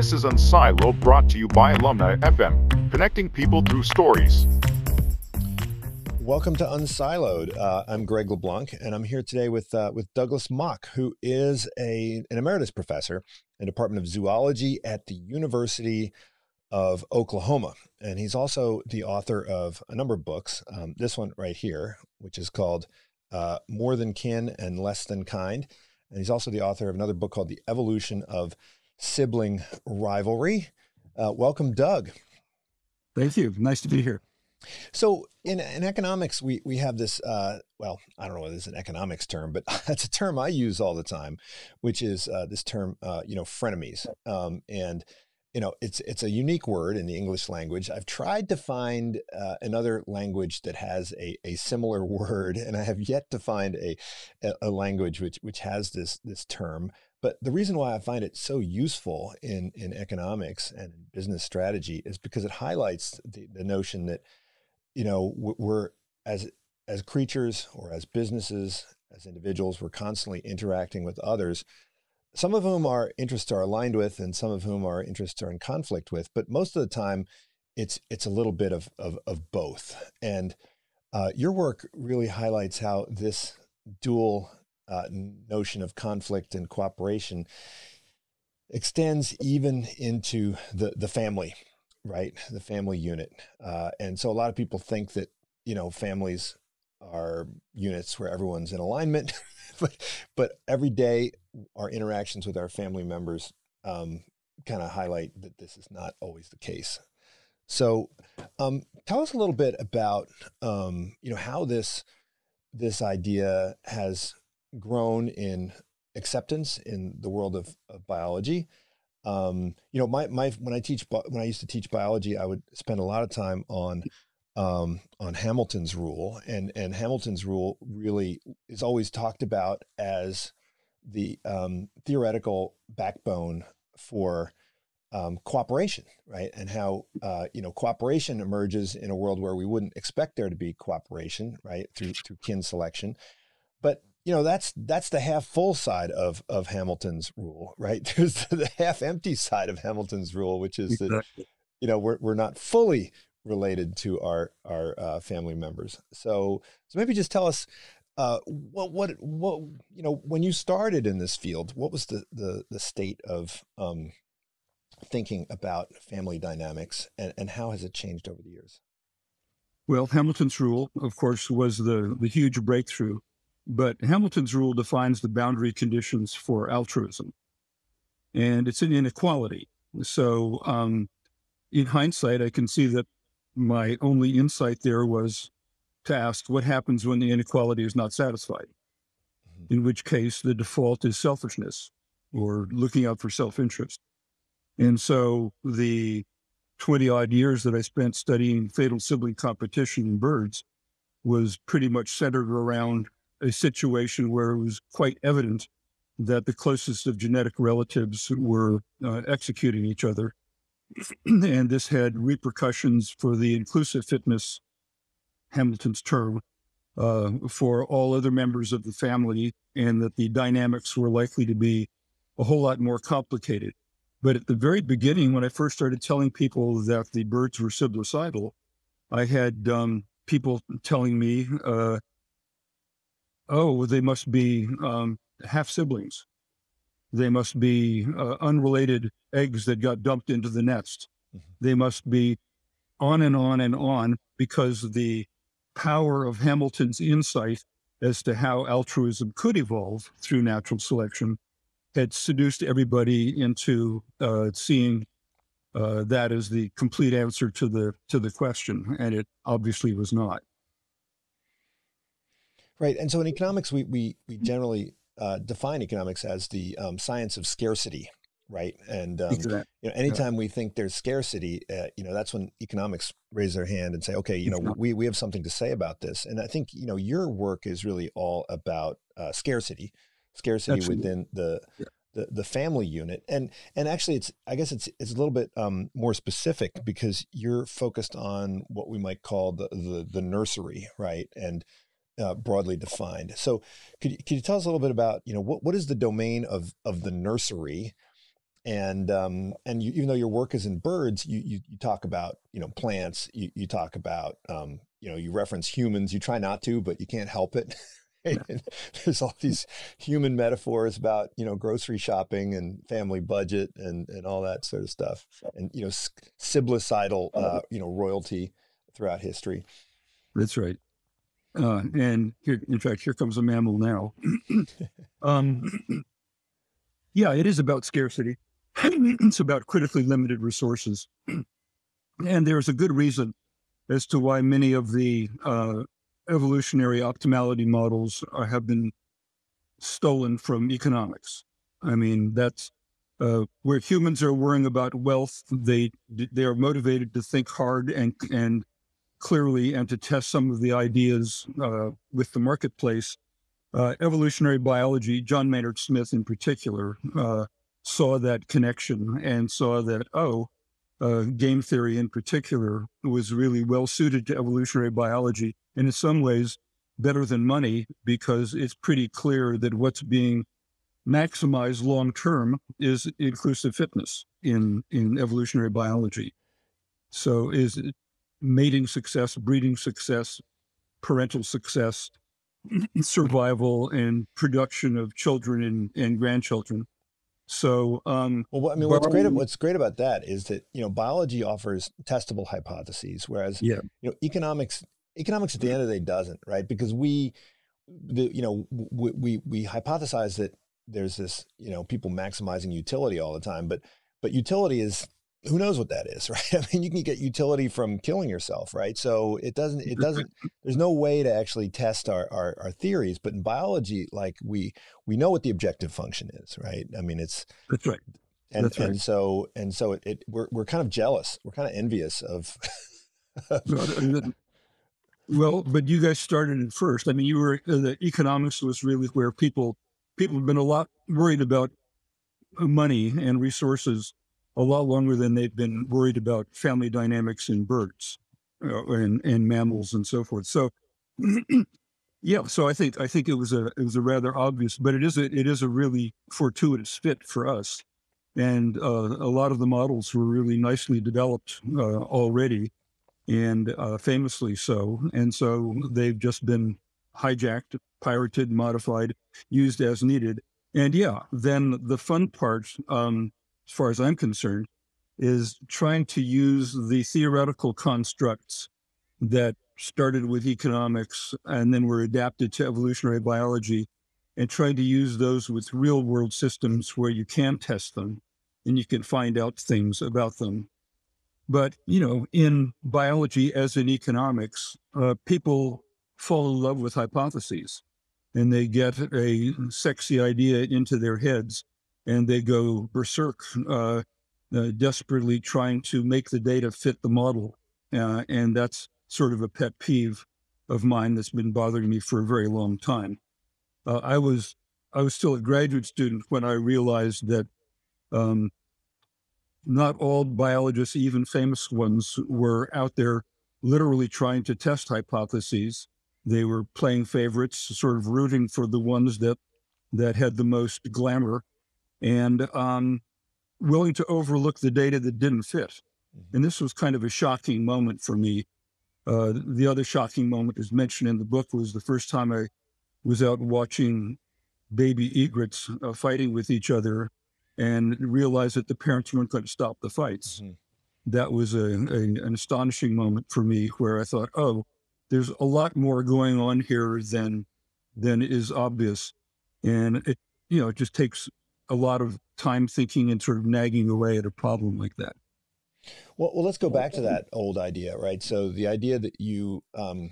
This is Unsiloed, brought to you by Alumni FM, connecting people through stories. Welcome to Unsiloed. Uh, I'm Greg LaBlanc, and I'm here today with uh, with Douglas Mock, who is a an emeritus professor in the Department of Zoology at the University of Oklahoma, and he's also the author of a number of books. Um, this one right here, which is called uh, "More Than Kin and Less Than Kind," and he's also the author of another book called "The Evolution of Sibling Rivalry." Uh, welcome, Doug. Thank you. Nice to be here. So in, in economics, we, we have this, uh, well, I don't know whether it's an economics term, but that's a term I use all the time, which is uh, this term, uh, you know, frenemies. Um, and, you know, it's, it's a unique word in the English language. I've tried to find uh, another language that has a, a similar word, and I have yet to find a, a language which, which has this, this term. But the reason why I find it so useful in, in economics and in business strategy is because it highlights the, the notion that you know we're as as creatures or as businesses as individuals we're constantly interacting with others some of whom our interests are aligned with and some of whom our interests are in conflict with. But most of the time it's it's a little bit of of, of both. And uh, your work really highlights how this dual uh, notion of conflict and cooperation extends even into the the family right? The family unit. Uh, and so a lot of people think that, you know, families are units where everyone's in alignment, but, but every day our interactions with our family members um, kind of highlight that this is not always the case. So um, tell us a little bit about, um, you know, how this, this idea has grown in acceptance in the world of, of biology um, you know, my, my, when I teach, when I used to teach biology, I would spend a lot of time on, um, on Hamilton's rule and, and Hamilton's rule really is always talked about as the, um, theoretical backbone for, um, cooperation, right? And how, uh, you know, cooperation emerges in a world where we wouldn't expect there to be cooperation, right? Through, through kin selection. But you know that's that's the half full side of of Hamilton's rule, right? There's the half empty side of Hamilton's rule, which is exactly. that you know we're we're not fully related to our our uh, family members. So so maybe just tell us uh, what what what you know when you started in this field, what was the the the state of um, thinking about family dynamics, and, and how has it changed over the years? Well, Hamilton's rule, of course, was the the huge breakthrough but Hamilton's rule defines the boundary conditions for altruism, and it's an inequality. So, um, in hindsight, I can see that my only insight there was to ask what happens when the inequality is not satisfied, mm-hmm. in which case the default is selfishness or looking out for self interest. And so the 20 odd years that I spent studying fatal sibling competition in birds was pretty much centered around a situation where it was quite evident that the closest of genetic relatives were uh, executing each other. and this had repercussions for the inclusive fitness, Hamilton's term, uh, for all other members of the family, and that the dynamics were likely to be a whole lot more complicated. But at the very beginning, when I first started telling people that the birds were siblicidal, I had um, people telling me, uh, oh, they must be um, half siblings. They must be uh, unrelated eggs that got dumped into the nest. Mm-hmm. They must be on and on and on because the power of Hamilton's insight as to how altruism could evolve through natural selection had seduced everybody into uh, seeing uh, that as the complete answer to the to the question, and it obviously was not. Right. And so in economics, we, we, we generally uh, define economics as the um, science of scarcity, right? And um, you know, anytime yeah. we think there's scarcity, uh, you know, that's when economics raise their hand and say, okay, you know, we, we have something to say about this. And I think, you know, your work is really all about uh, scarcity, scarcity Absolutely. within the, yeah. the, the family unit. And, and actually it's, I guess it's, it's a little bit um, more specific because you're focused on what we might call the, the, the nursery, right? And, uh, broadly defined. So, could you, could you tell us a little bit about you know what what is the domain of of the nursery, and um, and you, even though your work is in birds, you you, you talk about you know plants, you, you talk about um, you know you reference humans. You try not to, but you can't help it. There's all these human metaphors about you know grocery shopping and family budget and and all that sort of stuff, and you know siblicidal uh, you know royalty throughout history. That's right. Uh, and here, in fact, here comes a mammal now. um, yeah, it is about scarcity. it's about critically limited resources. and there's a good reason as to why many of the uh, evolutionary optimality models are, have been stolen from economics. I mean, that's uh, where humans are worrying about wealth. They they are motivated to think hard and and clearly and to test some of the ideas uh, with the marketplace. Uh, evolutionary biology, John Maynard Smith in particular, uh, saw that connection and saw that, oh, uh, game theory in particular was really well suited to evolutionary biology, and in some ways better than money because it's pretty clear that what's being maximized long term is inclusive fitness in in evolutionary biology. So is mating success, breeding success, parental success, survival, and production of children and, and grandchildren. So, um, well, I mean, what's great, what's great about that is that, you know, biology offers testable hypotheses, whereas, yeah. you know, economics, economics at the end of the day doesn't, right? Because we, the, you know, we, we, we hypothesize that there's this, you know, people maximizing utility all the time, but, but utility is who knows what that is, right? I mean, you can get utility from killing yourself, right? So it doesn't, it mm-hmm. doesn't, there's no way to actually test our, our, our, theories. But in biology, like we, we know what the objective function is, right? I mean, it's, that's right. And, that's right. and so, and so it, it, we're, we're kind of jealous. We're kind of envious of. well, but you guys started it first. I mean, you were, the economics was really where people, people have been a lot worried about money and resources a lot longer than they've been worried about family dynamics in birds uh, and, and mammals and so forth. So, yeah, so I think I think it was a it was a rather obvious, but it is a it is a really fortuitous fit for us, and uh, a lot of the models were really nicely developed uh, already, and uh, famously so, and so they've just been hijacked, pirated, modified, used as needed. And yeah, then the fun part um, as far as I'm concerned, is trying to use the theoretical constructs that started with economics and then were adapted to evolutionary biology and trying to use those with real world systems where you can test them and you can find out things about them. But, you know, in biology as in economics, uh, people fall in love with hypotheses and they get a sexy idea into their heads and they go berserk, uh, uh, desperately trying to make the data fit the model. Uh, and that's sort of a pet peeve of mine that's been bothering me for a very long time. Uh, I was I was still a graduate student when I realized that um, not all biologists, even famous ones, were out there literally trying to test hypotheses. They were playing favorites, sort of rooting for the ones that that had the most glamour and um, willing to overlook the data that didn't fit. Mm-hmm. And this was kind of a shocking moment for me. Uh, the other shocking moment, as mentioned in the book, was the first time I was out watching baby egrets uh, fighting with each other and realized that the parents weren't going to stop the fights. Mm-hmm. That was a, a, an astonishing moment for me where I thought, oh, there's a lot more going on here than than is obvious. And it, you know, it just takes a lot of time thinking and sort of nagging away at a problem like that. Well, well, let's go back to that old idea, right? So the idea that you um,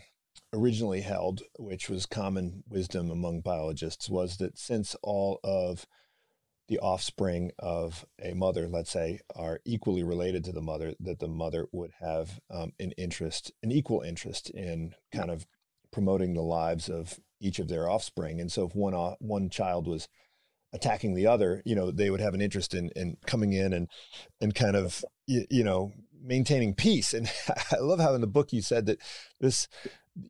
originally held, which was common wisdom among biologists, was that since all of the offspring of a mother, let's say, are equally related to the mother, that the mother would have um, an interest, an equal interest in kind of promoting the lives of each of their offspring. And so if one one child was attacking the other, you know, they would have an interest in in coming in and and kind of you, you know maintaining peace. And I love how in the book you said that this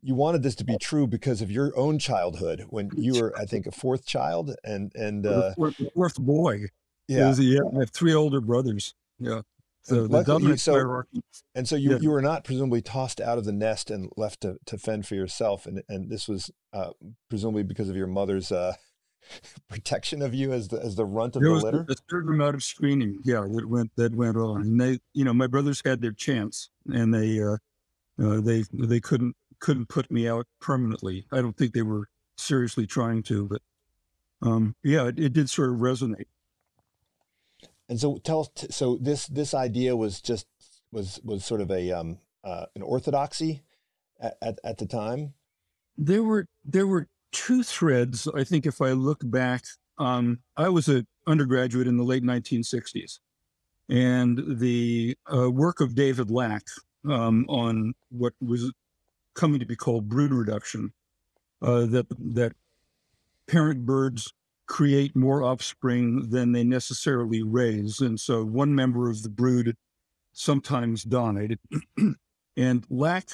you wanted this to be true because of your own childhood when you were, I think, a fourth child and and uh, fourth boy. Yeah. Was, yeah. I have three older brothers. Yeah. So the dominant so, hierarchy. And so you, yeah. you were not presumably tossed out of the nest and left to, to fend for yourself. And, and this was uh, presumably because of your mother's uh, protection of you as the, as the runt of there the was litter? A certain amount of screening. Yeah. That went, that went on. And they, you know, my brothers had their chance and they, uh, uh, they, they couldn't, couldn't put me out permanently. I don't think they were seriously trying to, but um, yeah, it, it did sort of resonate. And so tell us, so this this idea was just was was sort of a um, uh, an orthodoxy at, at, at the time. There were there were two threads. I think if I look back, um, I was an undergraduate in the late 1960s, and the uh, work of David Lack um, on what was coming to be called brood reduction, uh, that that parent birds create more offspring than they necessarily raise. And so one member of the brood sometimes died. and Lack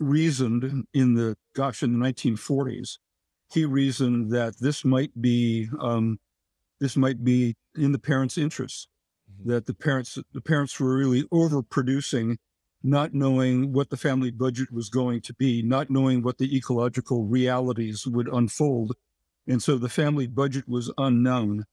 reasoned in the, gosh, in the 1940s, he reasoned that this might be, um, this might be in the parents' interest, mm-hmm. that the parents, the parents were really overproducing, not knowing what the family budget was going to be, not knowing what the ecological realities would unfold. And so the family budget was unknown,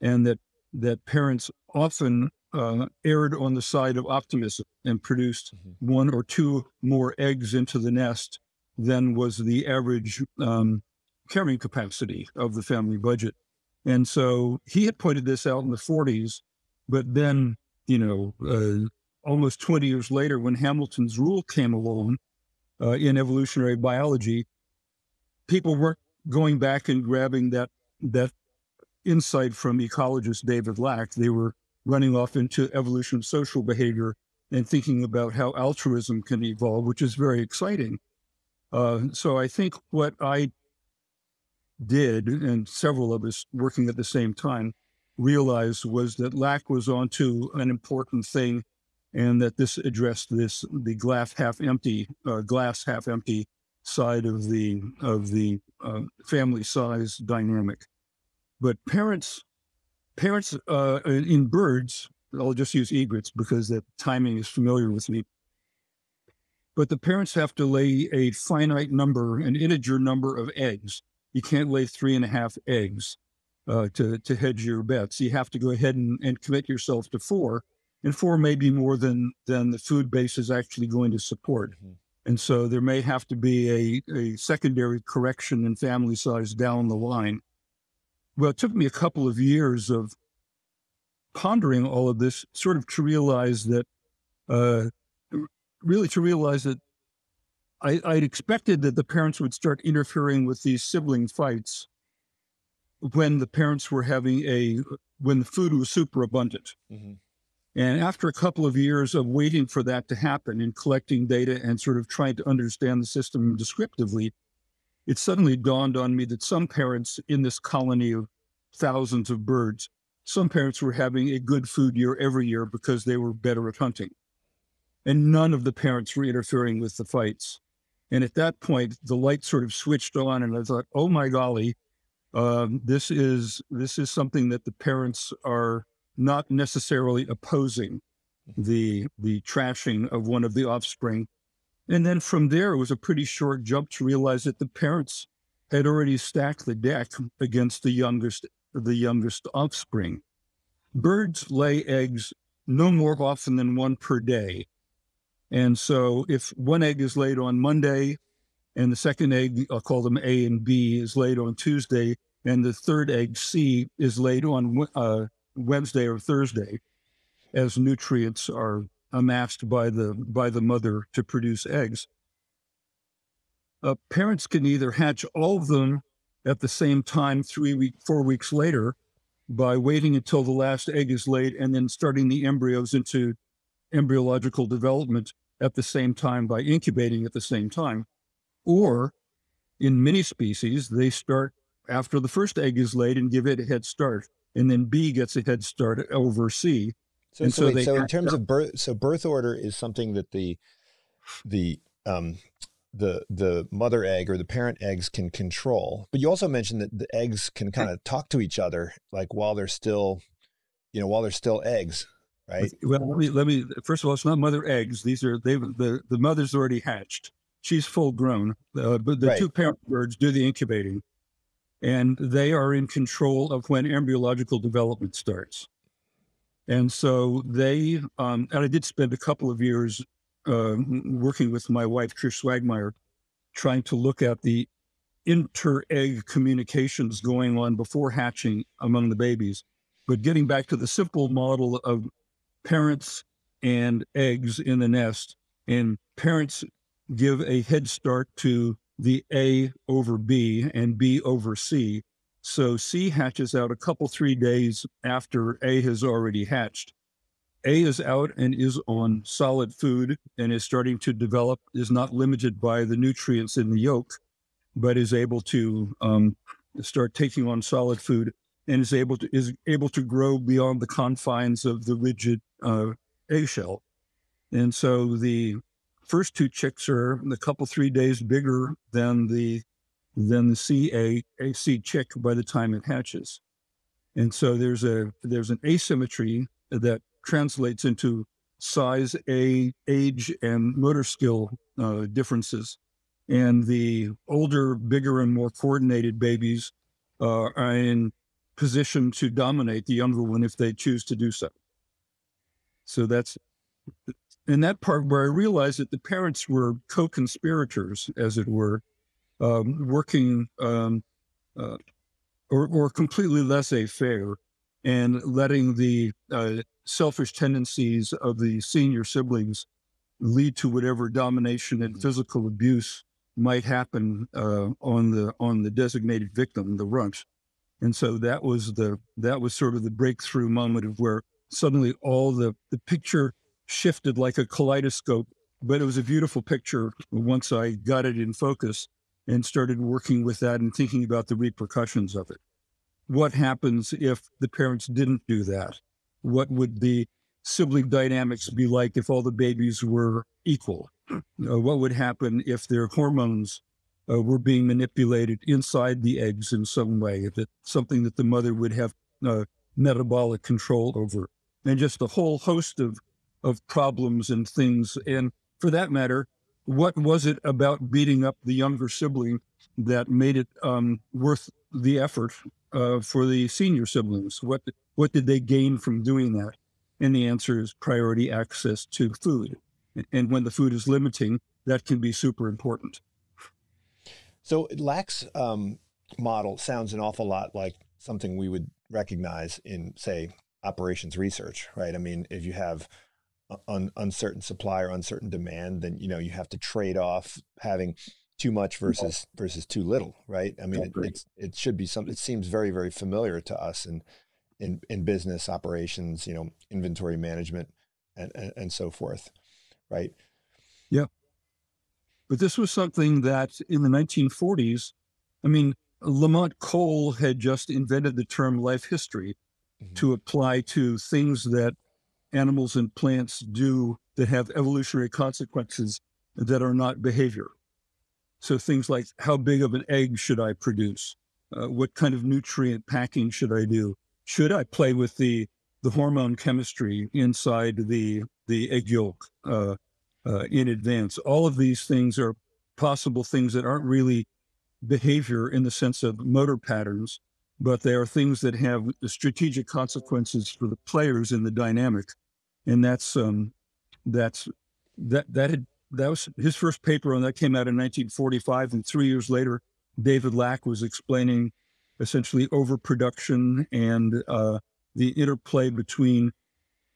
and that that parents often uh, erred on the side of optimism and produced mm-hmm. one or two more eggs into the nest than was the average um, carrying capacity of the family budget. And so he had pointed this out in the 40s, but then, you know, uh, almost 20 years later, when Hamilton's rule came along uh, in evolutionary biology, people weren't going back and grabbing that that insight from ecologist David Lack. They were running off into evolution of social behavior and thinking about how altruism can evolve, which is very exciting. Uh, so I think what I did, and several of us working at the same time, realized was that Lack was onto an important thing, and that this addressed this the glass half empty, uh, glass half empty side of the of the uh, family size dynamic. But parents, parents uh, in birds, I'll just use egrets because the timing is familiar with me. But the parents have to lay a finite number, an integer number of eggs. You can't lay three and a half eggs uh, to, to hedge your bets. You have to go ahead and, and commit yourself to four, and four may be more than, than the food base is actually going to support. Mm-hmm. And so there may have to be a, a secondary correction in family size down the line. Well, it took me a couple of years of pondering all of this, sort of to realize that, uh, really to realize that I, I'd expected that the parents would start interfering with these sibling fights when the parents were having a, when the food was super abundant. Mm-hmm. And after a couple of years of waiting for that to happen and collecting data and sort of trying to understand the system descriptively, it suddenly dawned on me that some parents in this colony of thousands of birds, some parents were having a good food year every year because they were better at hunting. And none of the parents were interfering with the fights. And at that point, the light sort of switched on, and I thought, "Oh my golly, um, this is this is something that the parents are not necessarily opposing the the trashing of one of the offspring. And then from there, it was a pretty short jump to realize that the parents had already stacked the deck against the youngest the youngest offspring. Birds lay eggs no more often than one per day. And so if one egg is laid on Monday and the second egg, I'll call them A and B, is laid on Tuesday, and the third egg, C, is laid on uh, Wednesday or Thursday as nutrients are amassed by the by the mother to produce eggs. Uh, parents can either hatch all of them at the same time, three week, four weeks later, by waiting until the last egg is laid and then starting the embryos into embryological development at the same time by incubating at the same time, or in many species they start after the first egg is laid and give it a head start and then B gets a head start over C. So, and so, so, wait, so in terms of birth, so birth order is something that the the um, the the mother egg or the parent eggs can control. But you also mentioned that the eggs can kind of talk to each other, like while they're still you know, while they're still eggs, right? Well, let me, let me first of all, it's not mother eggs. These are they the the mother's already hatched. She's full grown, uh, but the right. two parent birds do the incubating, and they are in control of when embryological development starts. And so they, um, and I did spend a couple of years uh, working with my wife, Trish Schwagmeyer, trying to look at the inter egg communications going on before hatching among the babies. But getting back to the simple model of parents and eggs in the nest, and parents give a head start to the A over B and B over C. So C hatches out a couple, three days after A has already hatched. A is out and is on solid food and is starting to develop, is not limited by the nutrients in the yolk, but is able to um, start taking on solid food and is able to is able to grow beyond the confines of the rigid uh, eggshell. And so the first two chicks are a couple three days bigger than the than the CA AC chick by the time it hatches. And so there's a there's an asymmetry that translates into size, a age, and motor skill uh, differences. And the older, bigger, and more coordinated babies uh, are in position to dominate the younger one if they choose to do so. So that's in that part where I realized that the parents were co-conspirators, as it were, um, working um, uh, or, or, completely laissez-faire and letting the uh, selfish tendencies of the senior siblings lead to whatever domination and mm-hmm. physical abuse might happen uh, on the on the designated victim, the runt. And so that was the that was sort of the breakthrough moment of where suddenly all the the picture shifted like a kaleidoscope. But it was a beautiful picture once I got it in focus and started working with that and thinking about the repercussions of it. What happens if the parents didn't do that? What would the sibling dynamics be like if all the babies were equal? Uh, what would happen if their hormones uh, were being manipulated inside the eggs in some way? It's something that the mother would have uh, metabolic control over, and just a whole host of of problems and things. And for that matter, what was it about beating up the younger sibling that made it um, worth the effort uh, for the senior siblings? What what did they gain from doing that? And the answer is priority access to food. And when the food is limiting, that can be super important. So Lack's um, model sounds an awful lot like something we would recognize in, say, operations research, right? I mean, if you have un, uncertain supply or uncertain demand, then you know you have to trade off having too much versus versus too little, right? I mean, it, it should be something. It seems very very familiar to us in in in business operations, you know, inventory management, and and, and so forth, right? Yeah. But this was something that in the 1940s, I mean, Lamont Cole had just invented the term life history mm-hmm. to apply to things that animals and plants do that have evolutionary consequences that are not behavior. So things like how big of an egg should I produce? Uh, what kind of nutrient packing should I do? Should I play with the the hormone chemistry inside the the egg yolk uh, uh, in advance? All of these things are possible things that aren't really behavior in the sense of motor patterns, but they are things that have strategic consequences for the players in the dynamic and that's um, that's that that had that was his first paper on that came out in 1945, and three years later, David Lack was explaining essentially overproduction and uh, the interplay between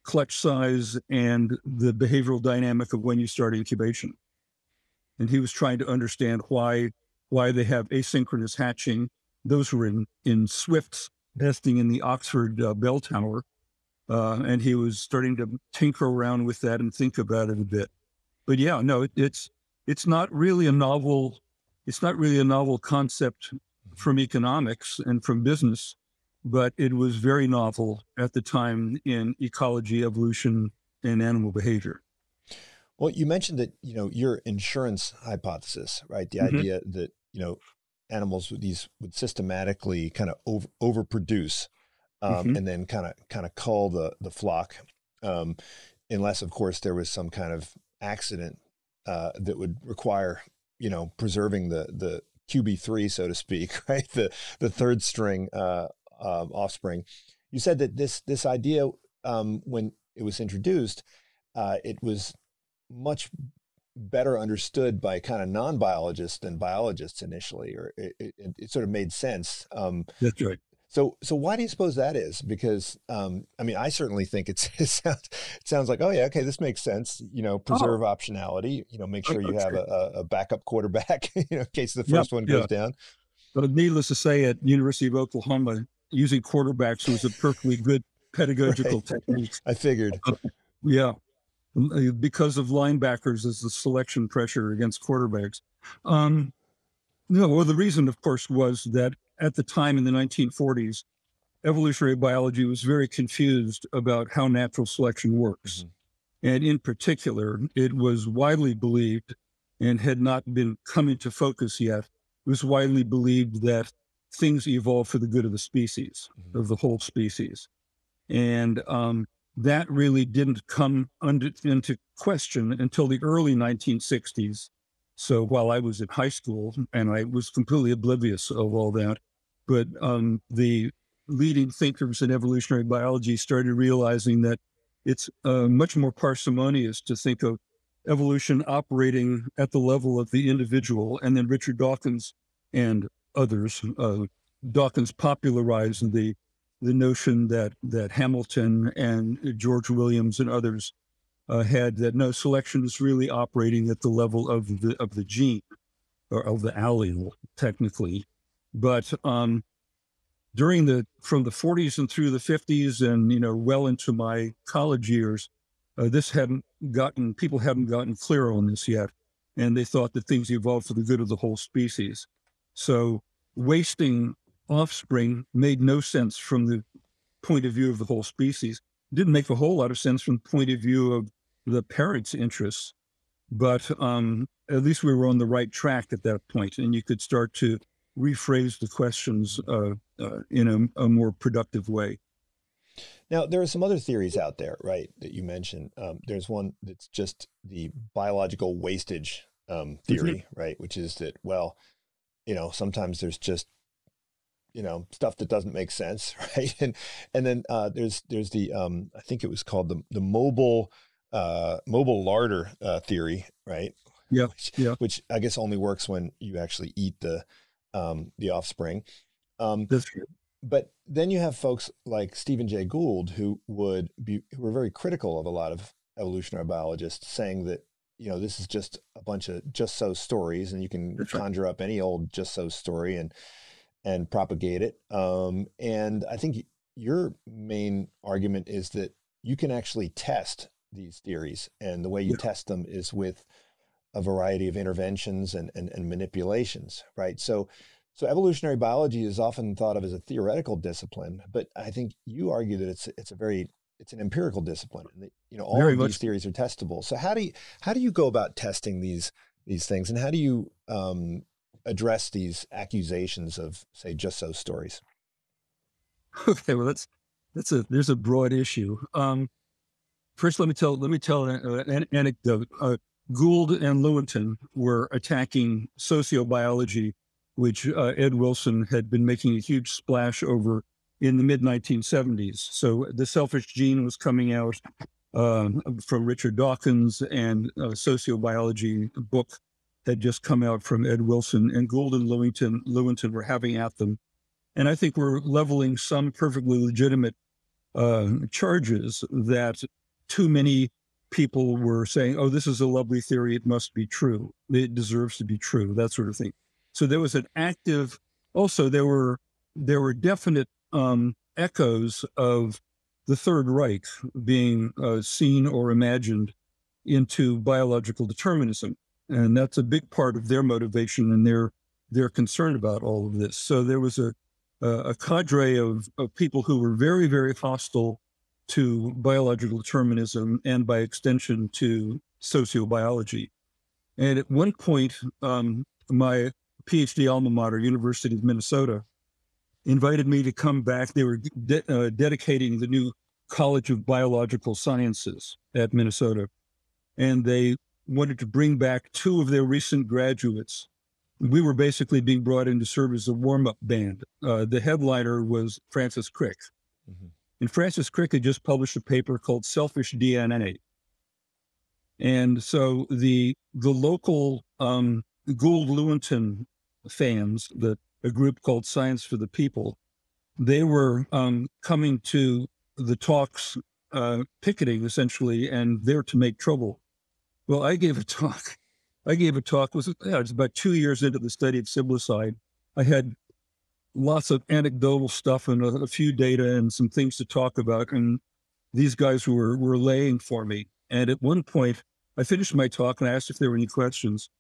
clutch size and the behavioral dynamic of when you start incubation. And he was trying to understand why why they have asynchronous hatching. Those were in in Swift's nesting in the Oxford uh, Bell Tower, uh, and he was starting to tinker around with that and think about it a bit. But yeah, no, it, it's it's not really a novel. It's not really a novel concept from economics and from business, but it was very novel at the time in ecology, evolution, and animal behavior. Well, you mentioned that you know your insurance hypothesis, right? The mm-hmm. idea that you know animals these would systematically kind of over, overproduce um, Mhm. and then kind of kind of cull the the flock, um, unless of course there was some kind of accident uh, that would require you know preserving the the QB three so to speak, right? The the third string uh, um, offspring. You said that this this idea um, when it was introduced, uh, it was much better understood by kind of non-biologists than biologists initially, or it, it, it sort of made sense. Um, That's right. So, so why do you suppose that is? Because, um, I mean, I certainly think it's, it sounds, it sounds like, oh yeah, okay, this makes sense. You know, preserve optionality. You know, make Oh, sure you have a, a backup quarterback, you know, in case the Yeah, first one goes down. But needless to say, at University of Oklahoma, using quarterbacks was a perfectly good pedagogical technique. I figured. Yeah, Uh, because of linebackers as the selection pressure against quarterbacks. Um, no, well, the reason, of course, was that at the time in the 1940s, evolutionary biology was very confused about how natural selection works. Mhm. And in particular, it was widely believed and had not been come into focus yet. It was widely believed that things evolve for the good of the species, Mhm. of the whole species. And um, that really didn't come under, into question until the early 1960s. So while I was in high school, and I was completely oblivious of all that, but um, the leading thinkers in evolutionary biology started realizing that it's uh, much more parsimonious to think of evolution operating at the level of the individual. And then Richard Dawkins and others, uh, Dawkins popularized the the notion that that Hamilton and George Williams and others had that no selection is really operating at the level of the of the gene or of the allele technically, but um, during the from the 40s and through the 50s and you know well into my college years, uh, this hadn't gotten people hadn't gotten clear on this yet, and they thought that things evolved for the good of the whole species. So wasting offspring made no sense from the point of view of the whole species. Didn't make a whole lot of sense from the point of view of the parents' interests, but um, at least we were on the right track at that point, and you could start to rephrase the questions uh, uh, in a, a, more productive way. Now, there are some other theories out there, right, that you mentioned. Um, there's one that's just the biological wastage um, theory, mm-hmm. right, which is that, well, you know, sometimes there's just you know stuff that doesn't make sense right and and then uh, there's there's the um, i think it was called the the mobile uh, mobile larder uh, theory right yeah which, yeah which i guess only works when you actually eat the um, the offspring um, that's true but then you have folks like stephen jay gould who would be who were very critical of a lot of evolutionary biologists saying that you know this is just a bunch of just so stories and you can That's conjure right. up any old just so story and and propagate it. Um, and I think your main argument is that you can actually test these theories, and the way you Yeah. test them is with a variety of interventions and, and, and manipulations, right? So, so evolutionary biology is often thought of as a theoretical discipline, but I think you argue that it's it's a very it's an empirical discipline, and that, you know all Very of much these theories are testable. So how do you how do you go about testing these these things, and how do you um, address these accusations of say just so stories Okay, well that's that's a there's a broad issue. Um, first, let me tell let me tell an, uh, an anecdote. Uh, Gould and Lewontin were attacking sociobiology, which uh, Ed Wilson had been making a huge splash over in the mid 1970s. So the selfish gene was coming out um, from Richard Dawkins, and a sociobiology book had just come out from Ed Wilson, and Gould and Lewontin, Lewontin were having at them and I think we're leveling some perfectly legitimate uh, charges that too many people were saying, oh, this is a lovely theory. It must be true. It deserves to be true, that sort of thing. So there was an active, also, there were, there were definite um, echoes of the Third Reich being uh, seen or imagined into biological determinism. And that's a big part of their motivation and their, their concern about all of this. So there was a, a cadre of, of people who were very, very hostile to biological determinism and by extension to sociobiology. And at one point, um, my PhD alma mater, University of Minnesota, invited me to come back. They were de- uh, dedicating the new College of Biological Sciences at Minnesota, and they wanted to bring back two of their recent graduates. We were basically being brought in to serve as a warm up band. Uh, the headliner was Francis Crick. Mm-hmm. And Francis Crick had just published a paper called Selfish DNA. And so the the local um, Gould Lewontin fans, the a group called Science for the People, they were um, coming to the talks, uh, picketing essentially, and there to make trouble. Well, I gave a talk. I gave a talk. Was yeah, it was about two years into the study of siblicide. I had lots of anecdotal stuff and a, a, few data and some things to talk about. And these guys were were laying for me. And at one point, I finished my talk and I asked if there were any questions.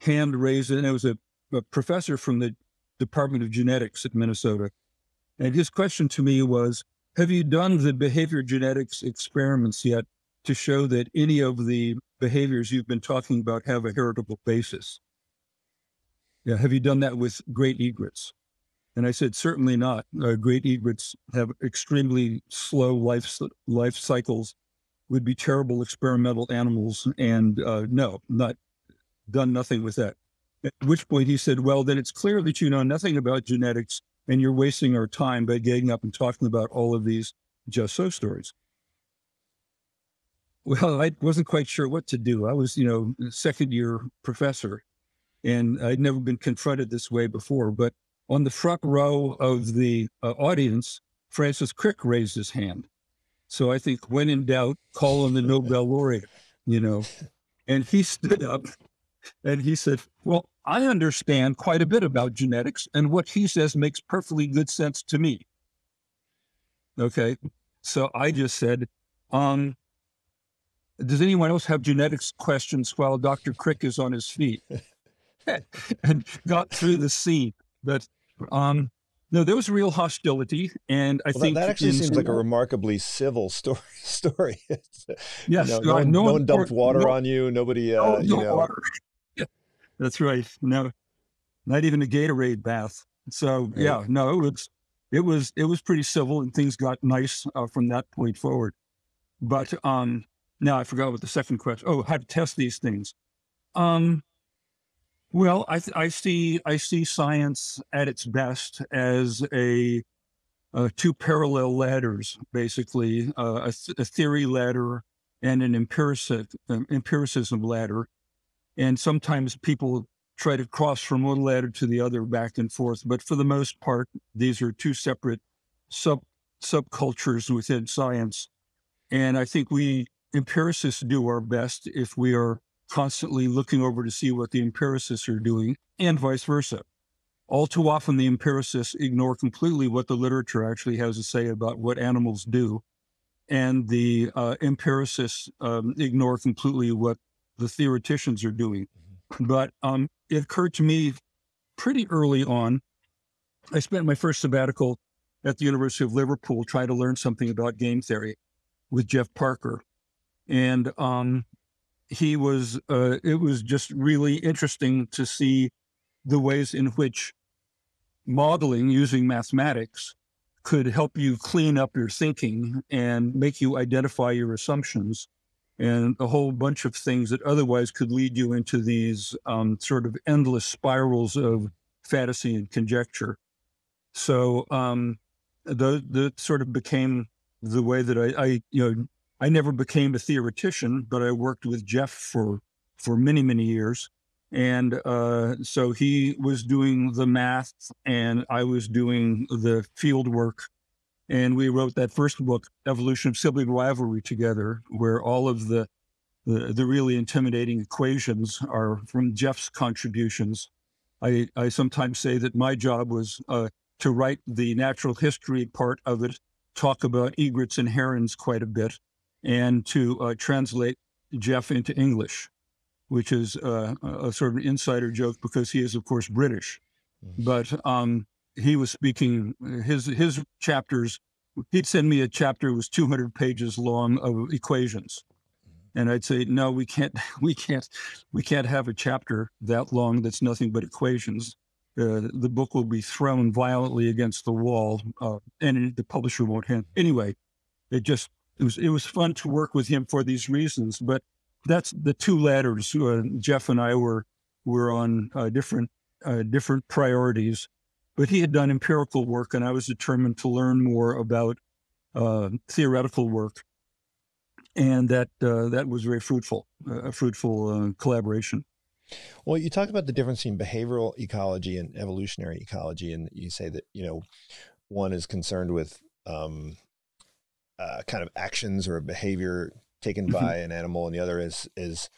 Hand raised, and it was a, a professor from the Department of Genetics at Minnesota. And his question to me was, have you done the behavior genetics experiments yet to show that any of the behaviors you've been talking about have a heritable basis? Yeah, have you done that with great egrets? And I said, certainly not. Uh, great egrets have extremely slow life life cycles, would be terrible experimental animals, and uh, no, not done nothing with that. At which point he said, well, then it's clear that you know nothing about genetics and you're wasting our time by getting up and talking about all of these just so stories. Well, I wasn't quite sure what to do. I was, you know, second year professor, and I'd never been confronted this way before. But on the front row of the uh, audience, Francis Crick raised his hand. So I think, when in doubt, call on the Nobel laureate, you know. And he stood up and he said, Well, I understand quite a bit about genetics, and what he says makes perfectly good sense to me. Okay. So I just said, um, does anyone else have genetics questions while Dr. Crick is on his feet? and got through the scene. But um, no, there was real hostility, and I well, think that, actually seems like a remarkably civil story. story. yes, no, no, one, no, one dumped water no, on you. Nobody, uh, you know. Water. That's right. No, not even a Gatorade bath. So right. yeah, no, it was it was it was pretty civil, and things got nice uh, from that point forward. But um, now I forgot what the second question. Oh, how to test these things. Um, well, I I see I see science at its best as a uh, two parallel ladders, basically uh, a, a, theory ladder and an um, empiricism ladder. And sometimes people try to cross from one ladder to the other back and forth. But for the most part, these are two separate sub subcultures within science. And I think we empiricists do our best if we are constantly looking over to see what the empiricists are doing and vice versa. All too often, the empiricists ignore completely what the literature actually has to say about what animals do. And the uh, empiricists um, ignore completely what the theoreticians are doing. Mm-hmm. But um, it occurred to me pretty early on. I spent my first sabbatical at the University of Liverpool trying to learn something about game theory with Geoff Parker. And um, he was, uh, it was just really interesting to see the ways in which modeling using mathematics could help you clean up your thinking and make you identify your assumptions and a whole bunch of things that otherwise could lead you into these um, sort of endless spirals of fantasy and conjecture. So um, the the sort of became the way that I, I, you know I never became a theoretician, but I worked with Geoff for for many many years, and uh, so he was doing the math and I was doing the field work and we wrote that first book, Evolution of Sibling Rivalry, together, where all of the, the, the really intimidating equations are from Geoff's contributions. I, I sometimes say that my job was uh, to write the natural history part of it, talk about egrets and herons quite a bit, and to uh, translate Geoff into English, which is uh, a sort of an insider joke because he is, of course, British. Mm-hmm. But um, he was speaking his his chapters. He'd send me a chapter that was 200 pages long of equations, and I'd say, no, we can't, we can't, we can't have a chapter that long that's nothing but equations. uh, the book will be thrown violently against the wall, uh, and the publisher won't hand. Anyway, it just it was it was fun to work with him for these reasons. But that's the two ladders. Uh, Geoff and I were were on uh, different uh, different priorities, but he had done empirical work, and I was determined to learn more about uh, theoretical work, and that that was very fruitful, a fruitful collaboration. Well, you talk about the difference in behavioral ecology and evolutionary ecology, and you say that you know one is concerned with um, uh, kind of actions or behavior taken mm-hmm. by an animal, and the other is is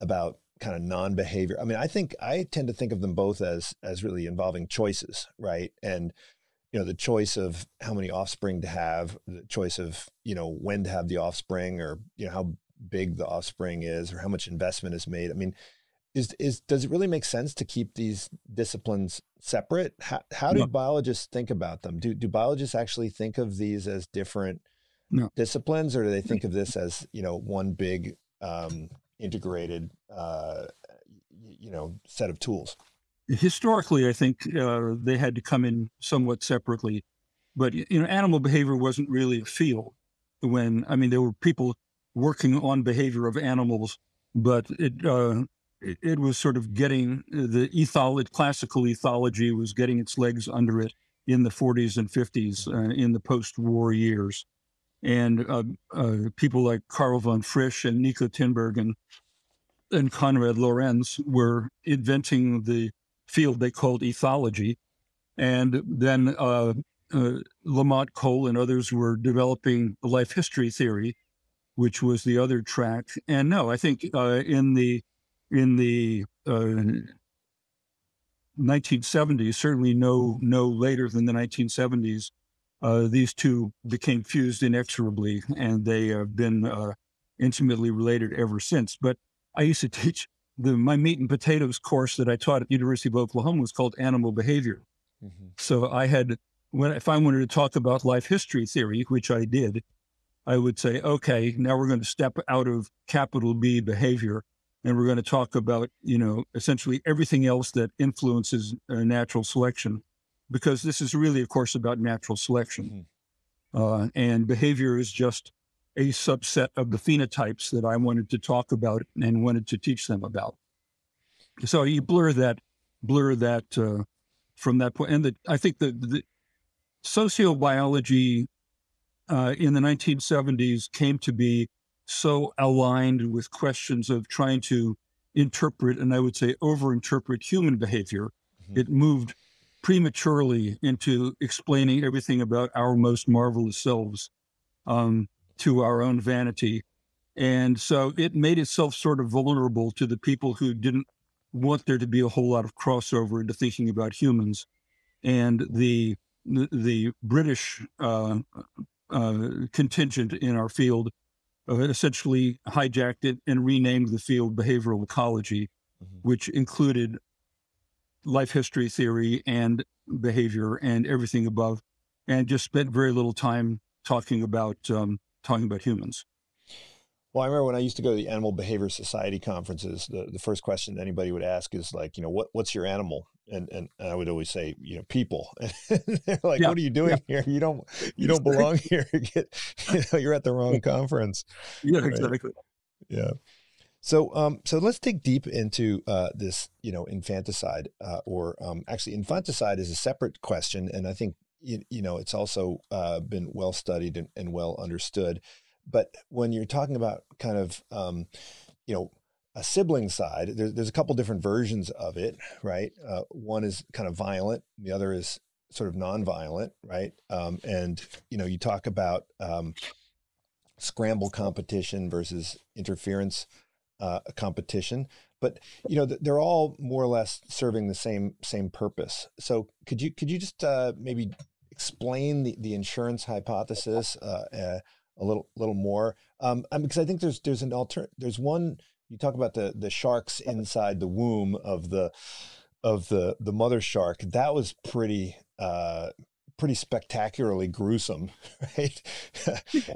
about kind of non-behavior. I mean, I think I tend to think of them both as as really involving choices, right? And you know, the choice of how many offspring to have, the choice of you know when to have the offspring, or you know how big the offspring is, or how much investment is made. I mean, is is does it really make sense to keep these disciplines separate? How, how do no. biologists think about them? Do do biologists actually think of these as different no. disciplines, or do they think of this as you know one big um, integrated uh, you know set of tools? Historically, I think uh, they had to come in somewhat separately, but you know, animal behavior wasn't really a field. When I mean, there were people working on behavior of animals, but it uh, it, it was sort of getting the ethology, classical ethology was getting its legs under it in the 40s and 50s uh, in the post-war years. And uh, uh, people like Karl von Frisch and Niko Tinbergen and, and Konrad Lorenz were inventing the field they called ethology. And then uh, uh, Lamont Cole and others were developing life history theory, which was the other track. And no, I think in the in the uh, 1970s, certainly no no later than the 1970s, uh, these two became fused inexorably, and they have been uh, intimately related ever since. But I used to teach the my meat and potatoes course that I taught at the University of Oklahoma was called animal behavior. Mm-hmm. So I had when if I wanted to talk about life history theory, which I did, I would say, okay, now we're going to step out of capital B behavior and we're going to talk about you know essentially everything else that influences uh, natural selection because this is really of course about natural selection mm-hmm. uh, and behavior is just a subset of the phenotypes that i wanted to talk about and wanted to teach them about so you blur that blur that uh, from that point. and the, i think the, the sociobiology uh, in the 1970s came to be so aligned with questions of trying to interpret and I would say overinterpret human behavior. Mm-hmm. It moved prematurely into explaining everything about our most marvelous selves um, to our own vanity. And so it made itself sort of vulnerable to the people who didn't want there to be a whole lot of crossover into thinking about humans. And the the, the British uh, uh, contingent in our field uh, essentially hijacked it and renamed the field behavioral ecology, mm-hmm. which included life history theory and behavior and everything above, and just spent very little time talking about um, talking about humans. Well, I remember when I used to go to the Animal Behavior Society conferences, the, the first question anybody would ask is like, you know, what what's your animal? And and, I would always say, you know, people. And they're like, yeah, what are you doing yeah. here? You don't you don't belong here. Get, you know, you're at the wrong conference. Yeah, right? exactly. Yeah. So, um, so let's dig deep into uh, this, you know, infanticide, uh, or um, actually, infanticide is a separate question, and I think you, you know it's also uh, been well studied and, and well understood. But when you're talking about kind of, um, you know, a siblicide, there's, there's a couple different versions of it, right? Uh, one is kind of violent, the other is sort of nonviolent, right? Um, and you know, you talk about um, scramble competition versus interference uh, competition, but you know, they're all more or less serving the same same purpose. So, could you could you just uh, maybe explain the the insurance hypothesis? Uh, uh a little little more um, because I think there's there's an alter there's one you talk about the the sharks inside the womb of the of the the mother shark that was pretty uh, pretty spectacularly gruesome right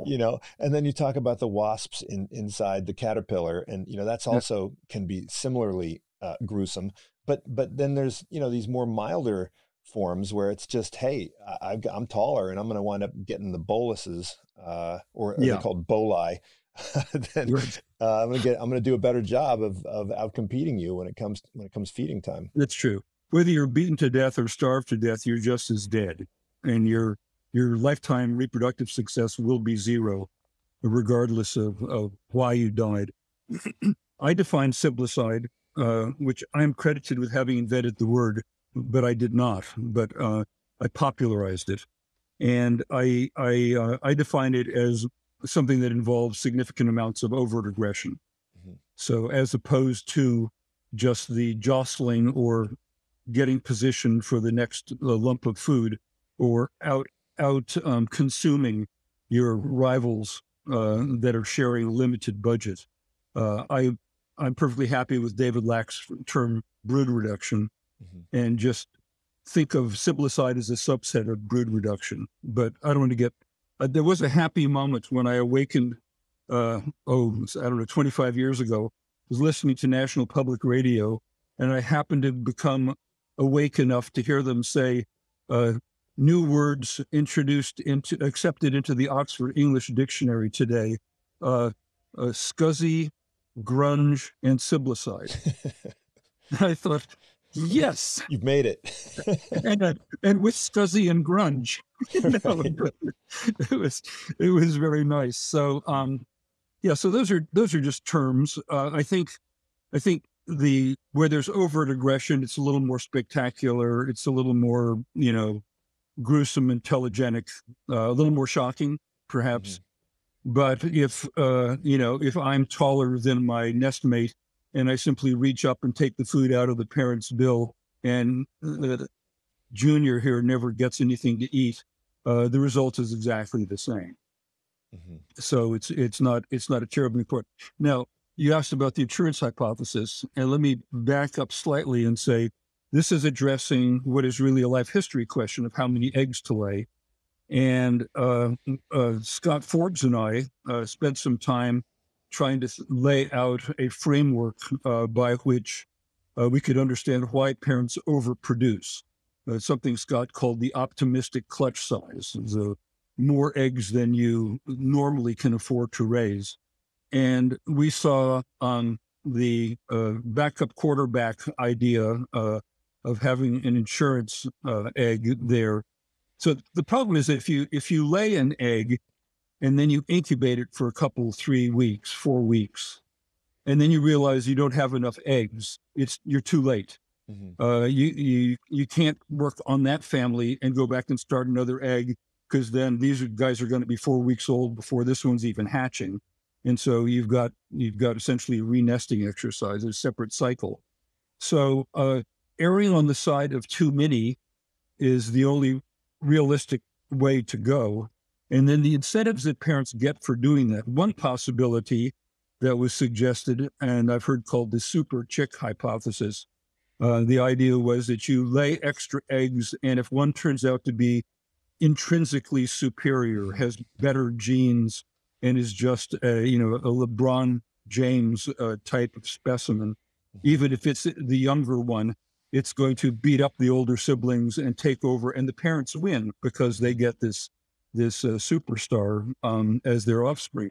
you know and then you talk about the wasps in inside the caterpillar and you know that's also can be similarly uh, gruesome but but then there's you know these more milder forms where it's just hey I, am taller and I'm going to wind up getting the boluses uh, or yeah. they called boli. then uh, I'm gonna get. I'm gonna do a better job of of outcompeting you when it comes when it comes feeding time. That's true. Whether you're beaten to death or starved to death, you're just as dead, and your your lifetime reproductive success will be zero, regardless of, of why you died. I define siblicide, uh, which I'm credited with having invented the word, but I did not. But uh, I popularized it, and I I uh, I define it as something that involves significant amounts of overt aggression. Mm-hmm. So as opposed to just the jostling or getting positioned for the next uh, lump of food or out out um, consuming your rivals uh, that are sharing a limited budget. Uh, I I'm perfectly happy with David Lack's term brood reduction, mm-hmm. and just think of siblicide as a subset of brood reduction. But I don't want to get. Uh, there was a happy moment when I awakened. Uh, oh, I don't know, 25 years ago. Was listening to National Public Radio, and I happened to become awake enough to hear them say uh, new words introduced into accepted into the Oxford English Dictionary today: uh, uh, scuzzy, grunge, and siblicide. I thought, yes, you've made it. and, uh, and with scuzzy and grunge, it was it was very nice. So, um, yeah, so those are those are just terms. Uh, I think, I think the where there's overt aggression, it's a little more spectacular. It's a little more, you know, gruesome and telegenic, uh, a little more shocking, perhaps. Mm-hmm. But if uh, you know, if I'm taller than my nestmate, and I simply reach up and take the food out of the parent's bill, and uh, Junior here never gets anything to eat, uh, the result is exactly the same. Mm-hmm. So it's it's not it's not a terribly important. Now you asked about the insurance hypothesis, and let me back up slightly and say this is addressing what is really a life history question of how many eggs to lay. And uh, uh, Scott Forbes and I uh, spent some time trying to lay out a framework uh, by which uh, we could understand why parents overproduce. Uh, something Scott called the optimistic clutch size, the more eggs than you normally can afford to raise. And we saw on the backup quarterback idea of having an insurance egg there so the problem is if you if you lay an egg and then you incubate it for a couple, three weeks, four weeks, and then you realize you don't have enough eggs, it's you're too late. Mm-hmm. Uh, you you you can't work on that family and go back and start another egg because then these guys are going to be four weeks old before this one's even hatching, and so you've got you've got essentially a renesting exercise, a separate cycle. So uh, erring on the side of too many is the only realistic way to go. And then the incentives that parents get for doing that. One possibility that was suggested, and I've heard called the super chick hypothesis. Uh, the idea was that you lay extra eggs, and if one turns out to be intrinsically superior, has better genes, and is just a, you know a LeBron James uh, type of specimen, even if it's the younger one, it's going to beat up the older siblings and take over, and the parents win because they get this this uh, superstar um, as their offspring.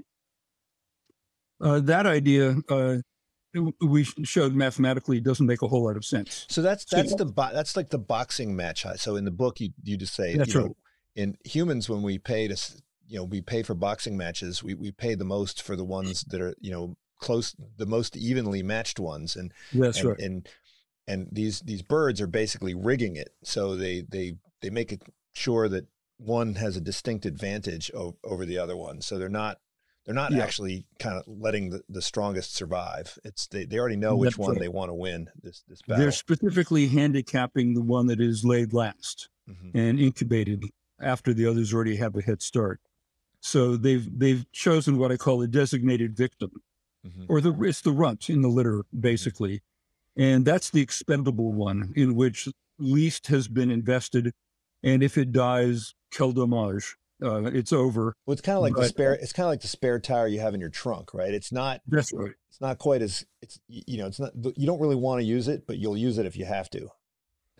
Uh, that idea uh, we showed mathematically doesn't make a whole lot of sense. So that's that's so, the bo- that's like the boxing match. So in the book, you you just say that's you right. know, in humans when we pay to you know we pay for boxing matches, we we pay the most for the ones that are you know close, the most evenly matched ones, and that's and, right. And and these these birds are basically rigging it so they they they make it sure that one has a distinct advantage o- over the other one so they're not they're not yeah. actually kind of letting the, the strongest survive it's they, they already know which That's one right. they want to win this this battle they're specifically handicapping the one that is laid last mm-hmm. and incubated after the others already have a head start so they've they've chosen what i call a designated victim mm-hmm. or the it's the runt in the litter mm-hmm. And that's the expendable one in which least has been invested. And if it dies, quel dommage. uh, it's over. Well, it's kind of like but, the spare. It's kind of like the spare tire you have in your trunk, right? It's not. That's right. It's not quite as it's you know it's not you don't really want to use it, but you'll use it if you have to.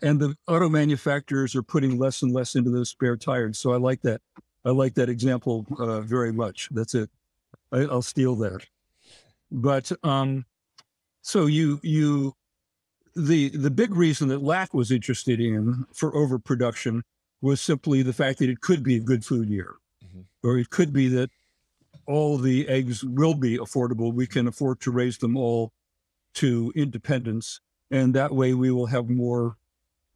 And the auto manufacturers are putting less and less into those spare tires. So I like that. I like that example uh, very much. That's it. I, will steal that. But um, so you you the the big reason that Lack was interested in for overproduction was simply the fact that it could be a good food year, mm-hmm. or it could be that all the eggs will be affordable. We can afford to raise them all to independence, and that way we will have more,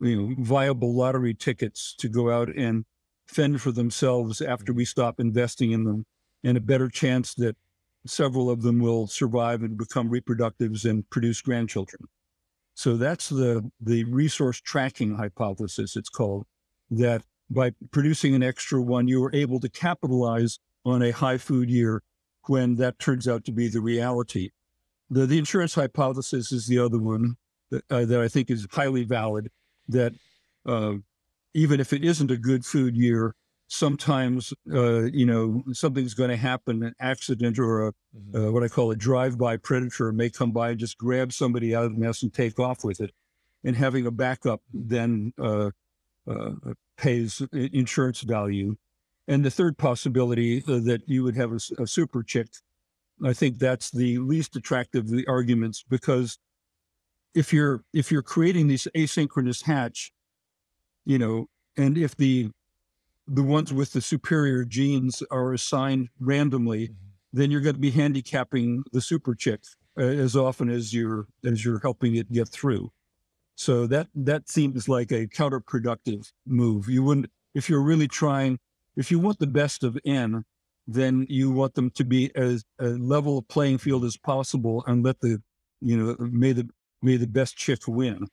you know, viable lottery tickets to go out and fend for themselves after mm-hmm. we stop investing in them, and a better chance that several of them will survive and become reproductives and produce grandchildren. So that's the the resource tracking hypothesis. It's called that by producing an extra one, you are able to capitalize on a high food year when that turns out to be the reality. The, the insurance hypothesis is the other one that, uh, that I think is highly valid, that uh, even if it isn't a good food year, sometimes, uh, you know, something's going to happen, an accident or a, mm-hmm. Uh, what I call a drive-by predator may come by and just grab somebody out of the mess and take off with it. And having a backup then uh, uh, pays insurance value. And the third possibility uh, that you would have a, a, super chick, I think that's the least attractive of the arguments because if you're if you're creating these asynchronous hatch, you know, and if the the ones with the superior genes are assigned randomly, mm-hmm. then you're going to be handicapping the super chick uh, as often as you're as you're helping it get through. So that that seems like a counterproductive move. You wouldn't if you're really trying if you want the best of N, then you want them to be as a level of playing field as possible and let the you know may the may the best chick win.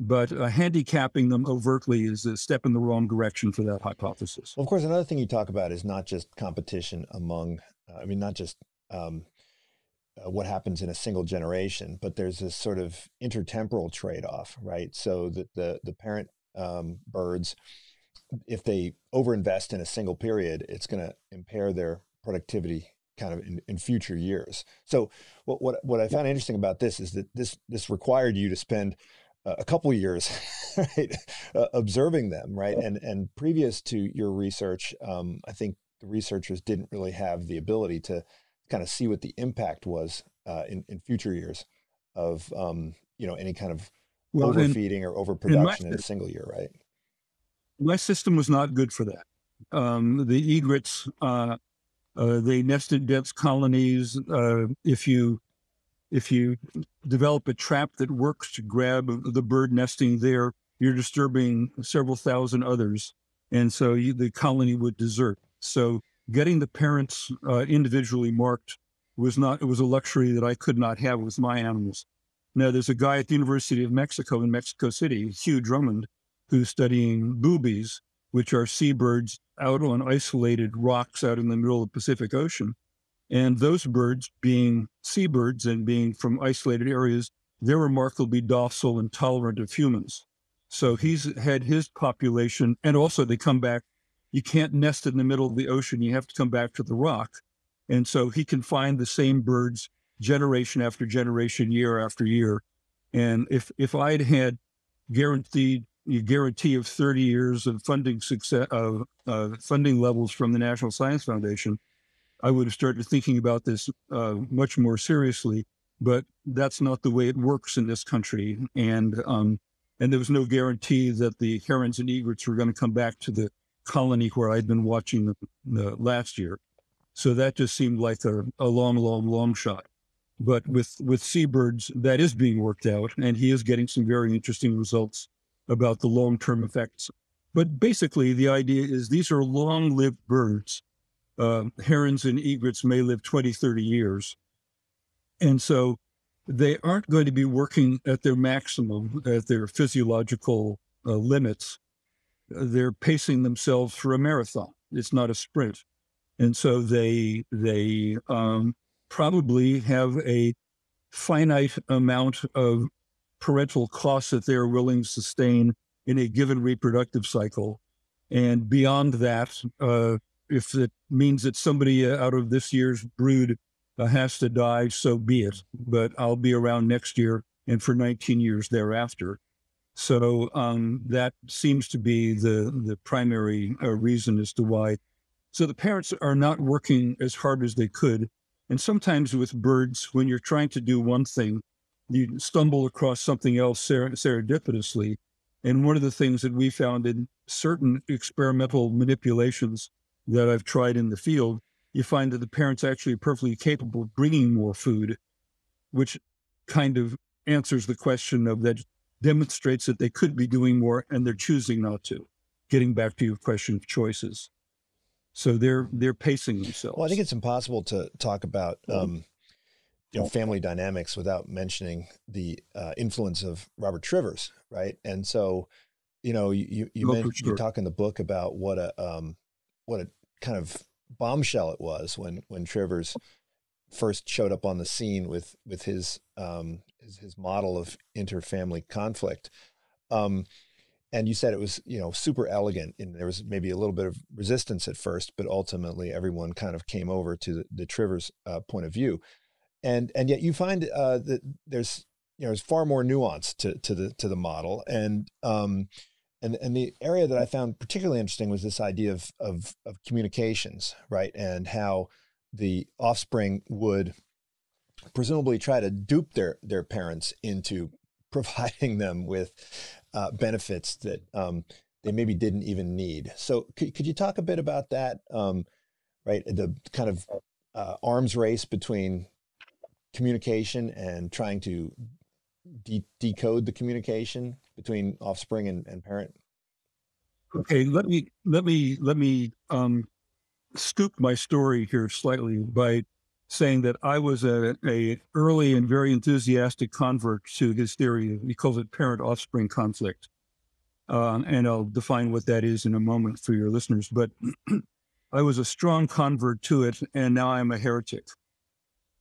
But uh, handicapping them overtly is a step in the wrong direction for that hypothesis. Well, of course, another thing you talk about is not just competition among, uh, I mean, not just um, uh, what happens in a single generation, but there's this sort of intertemporal trade-off, right? So that the the parent um, birds, if they overinvest in a single period, it's going to impair their productivity kind of in, in future years. So what, what what I found interesting about this is that this this required you to spend a couple years right uh, observing them right and and previous to your research um, i think the researchers didn't really have the ability to kind of see what the impact was uh, in, in future years of um, you know any kind of well, overfeeding or overproduction in, in, a single year, right? My system was not good for that. Um, the egrets uh, uh, they nested dense colonies. Uh, if you if you develop a trap that works to grab the bird nesting there, you're disturbing several thousand others, and so you, the colony would desert. So getting the parents uh, individually marked was not it was a luxury that I could not have with my animals. Now there's a guy at the University of Mexico in Mexico City, Hugh Drummond, who's studying boobies, which are seabirds out on isolated rocks out in the middle of the Pacific Ocean. And those birds, being seabirds and being from isolated areas, they're remarkably docile and tolerant of humans. So he's had his population, and also they come back you can't nest in the middle of the ocean. You have to come back to the rock. And so he can find the same birds generation after generation, year after year. And if if I'd had guaranteed a guarantee of 30 years of funding success of uh, funding levels from the National Science Foundation, I would have started thinking about this uh, much more seriously. But that's not the way it works in this country, and um, and there was no guarantee that the herons and egrets were going to come back to the colony where I'd been watching the, the last year. So that just seemed like a, a long, long, long shot. But with, with seabirds, that is being worked out, and he is getting some very interesting results about the long term effects. But basically, the idea is these are long lived birds. Uh, herons and egrets may live 20, 30 years. And so they aren't going to be working at their maximum, at their physiological uh, limits they're pacing themselves for a marathon. It's not a sprint, and so they they um, probably have a finite amount of parental costs that they're willing to sustain in a given reproductive cycle, and beyond that, uh, if it means that somebody out of this year's brood uh, has to die, so be it. But I'll be around next year and for 19 years thereafter. So um, that seems to be the the primary uh, reason as to why. So the parents are not working as hard as they could, and sometimes with birds, when you're trying to do one thing, you stumble across something else ser- serendipitously. And one of the things that we found in certain experimental manipulations that I've tried in the field, you find that the parents actually are perfectly capable of bringing more food, which kind of answers the question of that demonstrates that they could be doing more and they're choosing not to. Getting back to your question of choices, so they're they're pacing themselves. Well, I think it's impossible to talk about um, you know family dynamics without mentioning the uh, influence of Robert Trivers, right? And so, you know, you you, oh, sure. you talk in the book about what a um, what a kind of bombshell it was when when Trivers first showed up on the scene with with his um, his, his model of interfamily conflict. Um, and you said it was, you know, super elegant, and there was maybe a little bit of resistance at first, but ultimately everyone kind of came over to the, the Trivers uh, point of view, and and yet you find uh, that there's you know there's far more nuance to to the to the model, and um, and and the area that I found particularly interesting was this idea of of, of communications, right, and how the offspring would presumably try to dupe their their parents into providing them with uh, benefits that um, they maybe didn't even need. So could, could you talk a bit about that? Um, right, the kind of uh, arms race between communication and trying to de- decode the communication between offspring and, and, parent. Okay, let me let me let me um, scoop my story here slightly by saying that I was a, a early and very enthusiastic convert to his theory. He calls it parent offspring conflict. Uh, and I'll define what that is in a moment for your listeners. But I was a strong convert to it, and now I'm a heretic.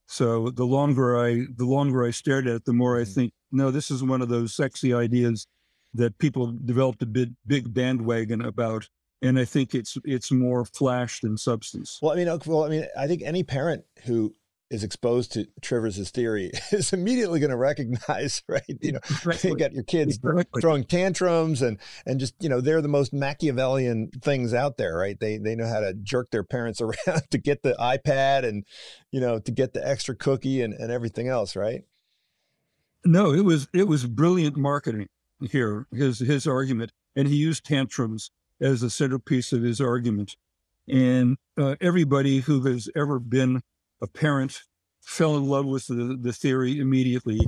So the longer I the longer I stared at it, the more I mm-hmm. think, no, this is one of those sexy ideas that people developed a big big bandwagon about and I think it's it's more flash than substance. Well, I mean, well, I mean, I think any parent who is exposed to Trivers' theory is immediately going to recognize, right? You know, exactly. you got your kids exactly. throwing tantrums and and just you know they're the most Machiavellian things out there, right? They they know how to jerk their parents around to get the iPad and you know to get the extra cookie and and everything else, right? No, it was it was brilliant marketing here. His his argument, and he used tantrums as the centerpiece of his argument. And uh, everybody who has ever been a parent fell in love with the, the theory immediately.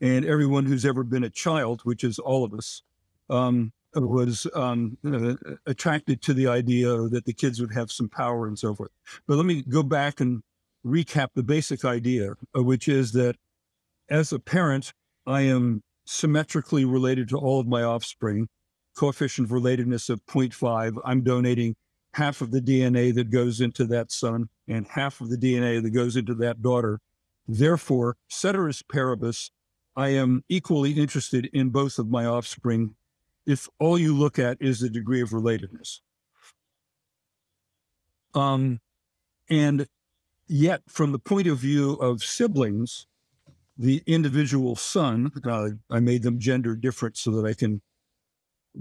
And everyone who's ever been a child, which is all of us, um, was um, uh, attracted to the idea that the kids would have some power and so forth. But let me go back and recap the basic idea, uh, which is that as a parent, I am symmetrically related to all of my offspring coefficient of relatedness of 0.5, I'm donating half of the DNA that goes into that son and half of the DNA that goes into that daughter. Therefore, ceteris paribus, I am equally interested in both of my offspring if all you look at is the degree of relatedness. Um, and yet, from the point of view of siblings, the individual son, uh, I made them gender different so that I can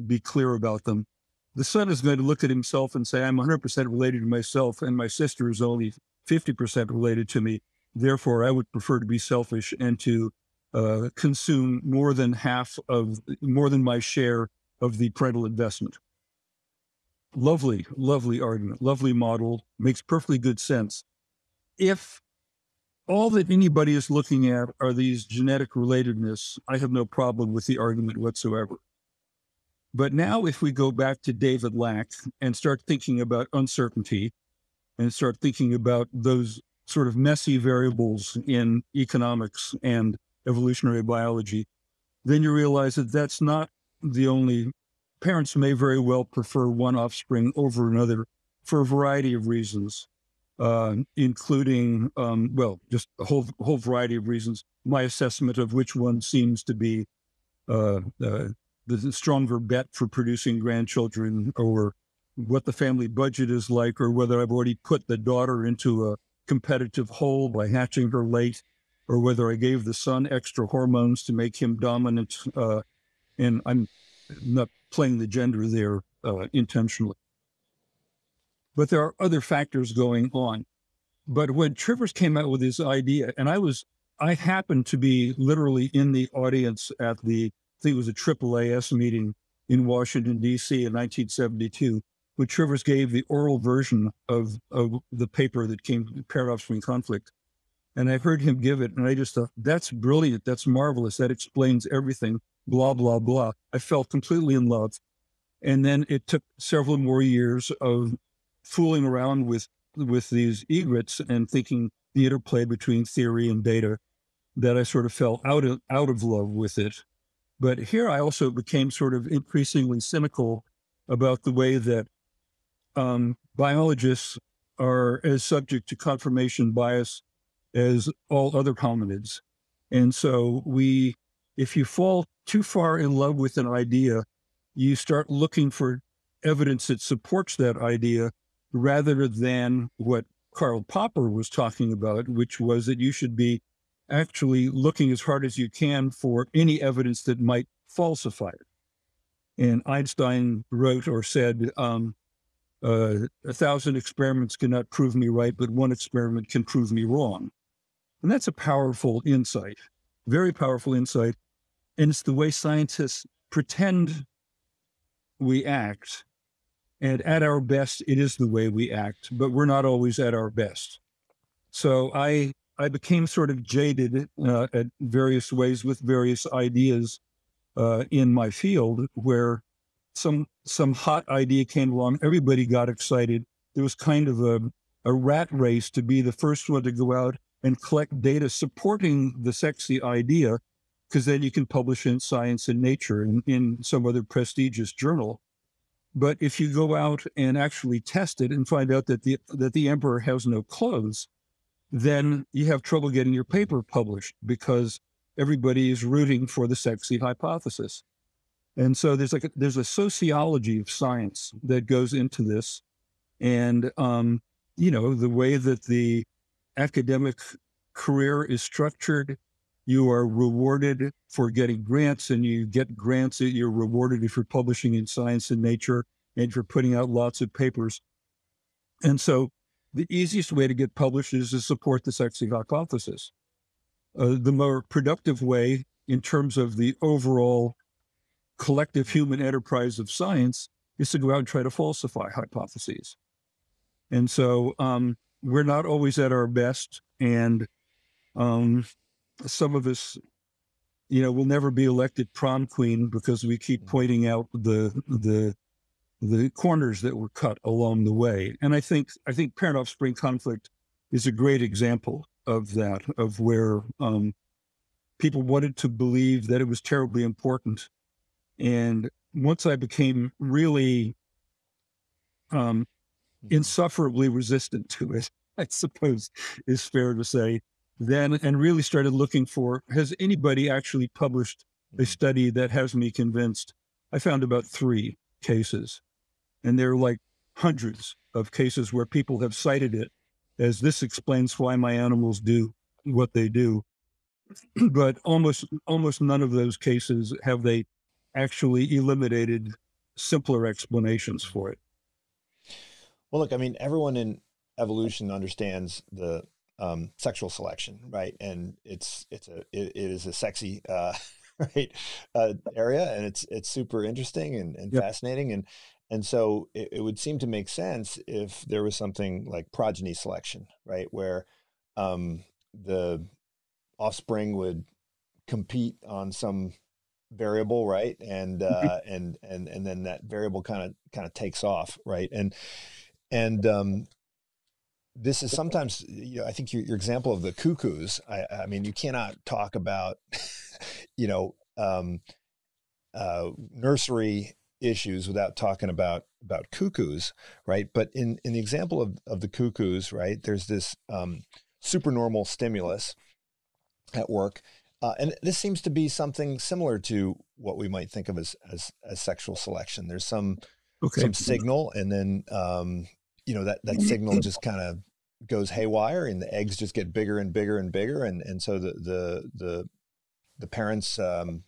be clear about them. The son is going to look at himself and say, I'm 100% related to myself, and my sister is only 50% related to me. Therefore, I would prefer to be selfish and to uh, consume more than half of, more than my share of the parental investment. Lovely, lovely argument, lovely model, makes perfectly good sense. If all that anybody is looking at are these genetic relatedness, I have no problem with the argument whatsoever. But now, if we go back to David Lack and start thinking about uncertainty and start thinking about those sort of messy variables in economics and evolutionary biology, then you realize that that's not the only. Parents may very well prefer one offspring over another for a variety of reasons, uh, including, um, well, just a whole, whole variety of reasons. My assessment of which one seems to be uh, uh, the stronger bet for producing grandchildren or what the family budget is like, or whether I've already put the daughter into a competitive hole by hatching her late, or whether I gave the son extra hormones to make him dominant. Uh, and I'm not playing the gender there uh, intentionally. But there are other factors going on. But when Trivers came out with his idea, and I was, I happened to be literally in the audience at the, I think it was a AAAS meeting in Washington, D.C. in 1972, when Trivers gave the oral version of, of the paper that came, Parent Offspring Conflict. And I heard him give it, and I just thought, that's brilliant. That's marvelous. That explains everything, blah, blah, blah. I fell completely in love. And then it took several more years of fooling around with with these egrets and thinking the interplay between theory and data that I sort of fell out of out of love with it. But here I also became sort of increasingly cynical about the way that um, biologists are as subject to confirmation bias as all other hominids. And so we, if you fall too far in love with an idea, you start looking for evidence that supports that idea rather than what Karl Popper was talking about, which was that you should be actually looking as hard as you can for any evidence that might falsify it. And Einstein wrote or said, um, uh, a thousand experiments cannot prove me right, but one experiment can prove me wrong. And that's a powerful insight, very powerful insight. And it's the way scientists pretend we act. And at our best, it is the way we act, but we're not always at our best. So I I became sort of jaded uh, at various ways with various ideas uh, in my field, where some some hot idea came along, everybody got excited. There was kind of a a rat race to be the first one to go out and collect data supporting the sexy idea, because then you can publish in Science and Nature and in some other prestigious journal. But if you go out and actually test it and find out that the that the emperor has no clothes, then you have trouble getting your paper published because everybody is rooting for the sexy hypothesis. And so there's like a, there's a sociology of science that goes into this, and um, you know the way that the academic career is structured. You are rewarded for getting grants, and you get grants. That you're rewarded if you're publishing in Science and Nature, and for putting out lots of papers. And so the easiest way to get published is to support the sexy hypothesis. Uh, the more productive way, in terms of the overall collective human enterprise of science, is to go out and try to falsify hypotheses. And so um, we're not always at our best, and um, some of us, you know, will never be elected prom queen because we keep mm. pointing out the the the corners that were cut along the way. And I think I think parent offspring conflict is a great example of that, of where um, people wanted to believe that it was terribly important. And once I became really um, mm-hmm. insufferably resistant to it, I suppose is fair to say, then and really started looking for has anybody actually published a mm-hmm. study that has me convinced? I found about three cases. And there are like hundreds of cases where people have cited it as this explains why my animals do what they do. but almost almost none of those cases have they actually eliminated simpler explanations for it. Well, look, I mean, everyone in evolution understands the um, sexual selection, right? And it's it's a it, it is a sexy uh, right uh, area, and it's it's super interesting and, and yep. fascinating, and and so it, it, would seem to make sense if there was something like progeny selection, right, where um, the offspring would compete on some variable, right, and mm-hmm. uh, and and and then that variable kind of kind of takes off, right, and and um, this is sometimes, you know, I think your, your example of the cuckoos. I, I mean, you cannot talk about, you know, um, uh, nursery issues without talking about about cuckoos, right? But in in the example of of the cuckoos, right, there's this um, supernormal stimulus at work, uh, and this seems to be something similar to what we might think of as as, as sexual selection. There's some okay. some signal, and then um, you know that that signal just kind of goes haywire, and the eggs just get bigger and bigger and bigger, and and so the the the the parents um,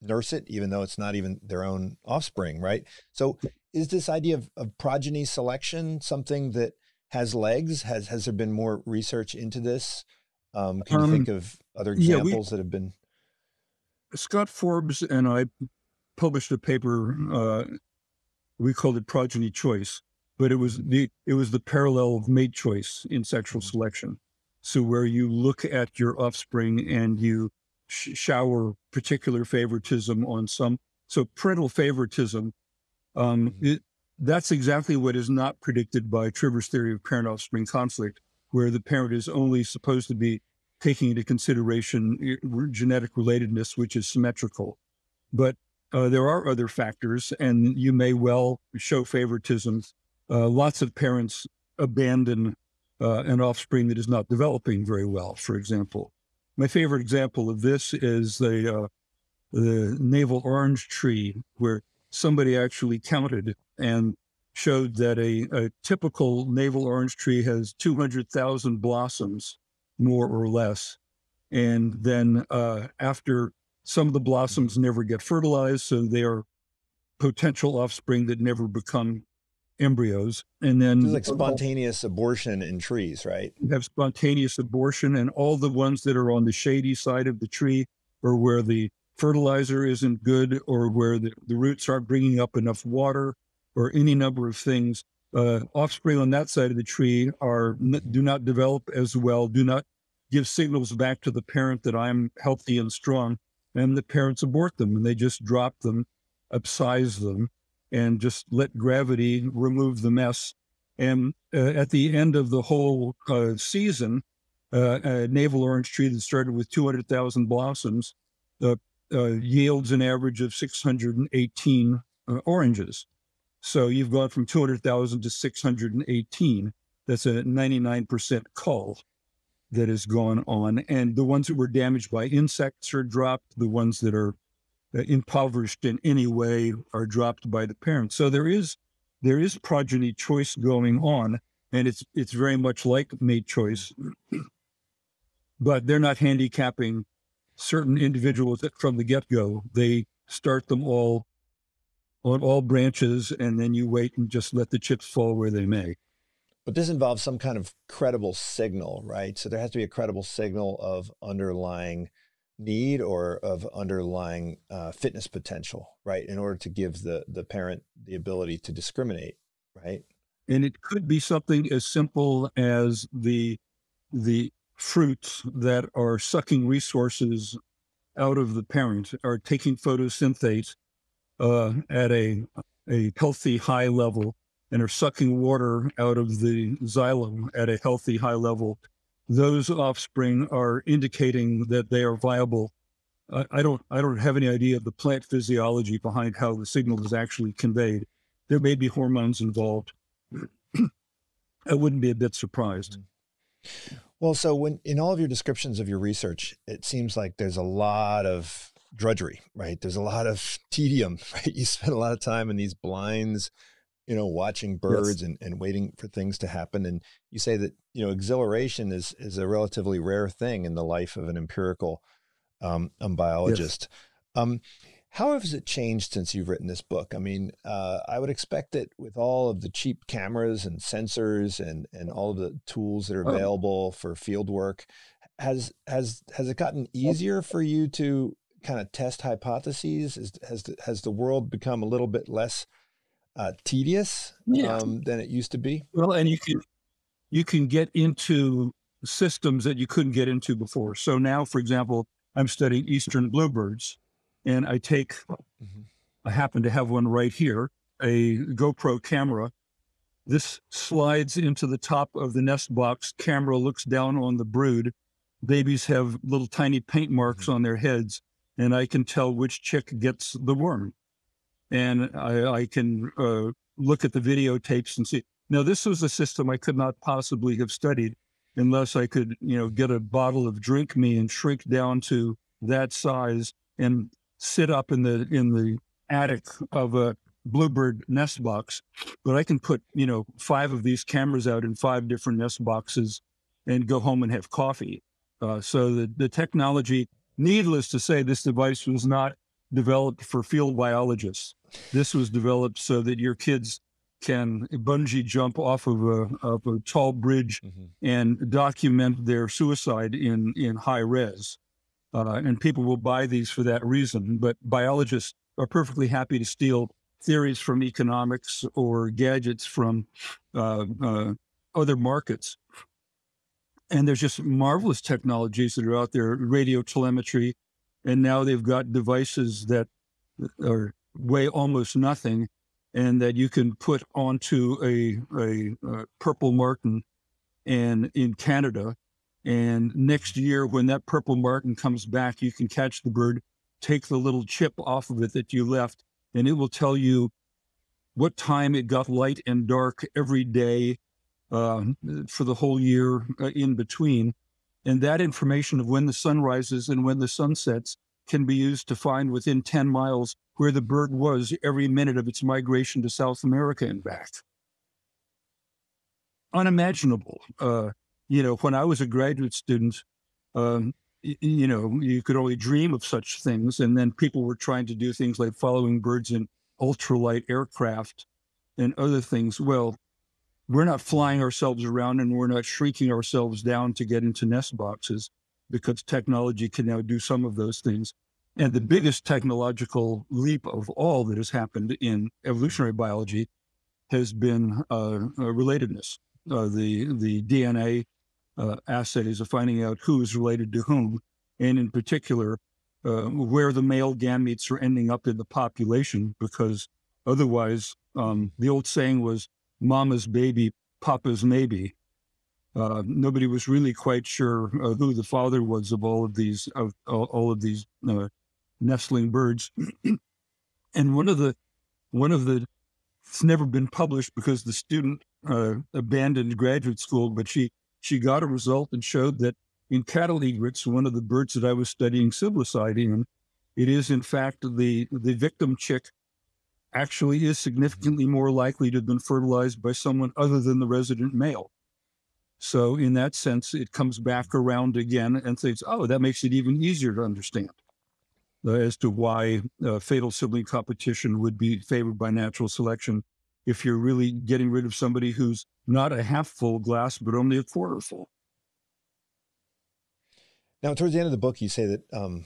nurse it, even though it's not even their own offspring, right? So, is this idea of, of progeny selection something that has legs? Has has there been more research into this? Um, can you um, think of other examples yeah, we, that have been? Scott Forbes and I published a paper. Uh, we called it progeny choice, but it was the it was the parallel of mate choice in sexual mm-hmm. selection. So where you look at your offspring and you sh- shower particular favoritism on some. So parental favoritism, um, mm-hmm. it, that's exactly what is not predicted by Trivers' theory of parent-offspring conflict, where the parent is only supposed to be taking into consideration genetic relatedness, which is symmetrical. But uh, there are other factors, and you may well show favoritism. Uh, lots of parents abandon uh, an offspring that is not developing very well, for example. My favorite example of this is the uh, the navel orange tree, where somebody actually counted and showed that a, a typical navel orange tree has 200,000 blossoms, more or less. And then uh, after some of the blossoms never get fertilized, so they are potential offspring that never become embryos. And then it's like spontaneous abortion in trees, right? You have spontaneous abortion, and all the ones that are on the shady side of the tree or where the fertilizer isn't good or where the, the roots aren't bringing up enough water or any number of things. Uh, offspring on that side of the tree are do not develop as well, do not give signals back to the parent that I'm healthy and strong, and the parents abort them and they just drop them, abscise them, and just let gravity remove the mess. And uh, at the end of the whole uh, season, uh, a navel orange tree that started with 200,000 blossoms uh, uh, yields an average of 618 uh, oranges. So you've gone from 200,000 to 618. That's a 99% cull that has gone on. And the ones that were damaged by insects are dropped. The ones that are Uh, impoverished in any way are dropped by the parents. So there is there is progeny choice going on, and it's it's very much like mate choice, but they're not handicapping certain individuals from the get go. They start them all on all branches, and then you wait and just let the chips fall where they may. But this involves some kind of credible signal, right? So there has to be a credible signal of underlying need or of underlying uh, fitness potential, right? In order to give the the parent the ability to discriminate, right? And it could be something as simple as the the fruits that are sucking resources out of the parent are taking photosynthate uh, at a a healthy high level and are sucking water out of the xylem at a healthy high level those offspring are indicating that they are viable. I, I don't I don't have any idea of the plant physiology behind how the signal is actually conveyed. There may be hormones involved. I wouldn't be a bit surprised. Mm-hmm. Well, so when in all of your descriptions of your research, it seems like there's a lot of drudgery, right? There's a lot of tedium, right? You spend a lot of time in these blinds, you know, watching birds yes. and, and waiting for things to happen. And you say that, you know, exhilaration is, is a relatively rare thing in the life of an empirical um, um biologist. Yes. Um, how has it changed since you've written this book? I mean, uh, I would expect that with all of the cheap cameras and sensors and, and all of the tools that are oh. available oh. for field work, has has has it gotten easier for you to kind of test hypotheses? Is, has the, has the world become a little bit less uh, tedious yeah. um, than it used to be. Well, and you can you can get into systems that you couldn't get into before. So now, for example, I'm studying eastern bluebirds, and I take mm-hmm. I happen to have one right here, a GoPro camera. This slides into the top of the nest box. Camera looks down on the brood. Babies have little tiny paint marks mm-hmm. on their heads, and I can tell which chick gets the worm and I, I can uh, look at the videotapes and see. Now, this was a system I could not possibly have studied unless I could, you know, get a bottle of drink me and shrink down to that size and sit up in the in the attic of a bluebird nest box, but I can put, you know, five of these cameras out in five different nest boxes and go home and have coffee. Uh, so the, the technology, needless to say, this device was not developed for field biologists. This was developed so that your kids can bungee jump off of a, of a tall bridge mm-hmm. and document their suicide in, in high res. Uh, and people will buy these for that reason. But biologists are perfectly happy to steal theories from economics or gadgets from uh, uh, other markets. And there's just marvelous technologies that are out there, radio telemetry, and now they've got devices that are weigh almost nothing and that you can put onto a, a, a purple martin and in Canada. And next year, when that purple martin comes back, you can catch the bird, take the little chip off of it that you left, and it will tell you what time it got light and dark every day uh, for the whole year uh, in between. And that information of when the sun rises and when the sun sets can be used to find within 10 miles where the bird was every minute of its migration to South America and back. Unimaginable. Uh, you know, when I was a graduate student, um, you know, you could only dream of such things. And then people were trying to do things like following birds in ultralight aircraft and other things. Well, we're not flying ourselves around and we're not shrinking ourselves down to get into nest boxes because technology can now do some of those things. And the biggest technological leap of all that has happened in evolutionary biology has been uh, uh, relatedness. Uh, the the DNA uh, assays of finding out who is related to whom, and in particular, uh, where the male gametes are ending up in the population, because otherwise, um, the old saying was "mama's baby, papa's maybe." Uh, nobody was really quite sure uh, who the father was of all of these of all, of these uh, nestling birds. and one of the one of the it's never been published because the student uh, abandoned graduate school, but she she got a result and showed that in cattle egrets, one of the birds that I was studying siblicide in, it is in fact the the victim chick actually is significantly more likely to have been fertilized by someone other than the resident male. So in that sense, it comes back around again and says, oh, that makes it even easier to understand uh, as to why uh, fatal sibling competition would be favored by natural selection if you're really getting rid of somebody who's not a half full glass, but only a quarter full. Now, towards the end of the book, you say that um,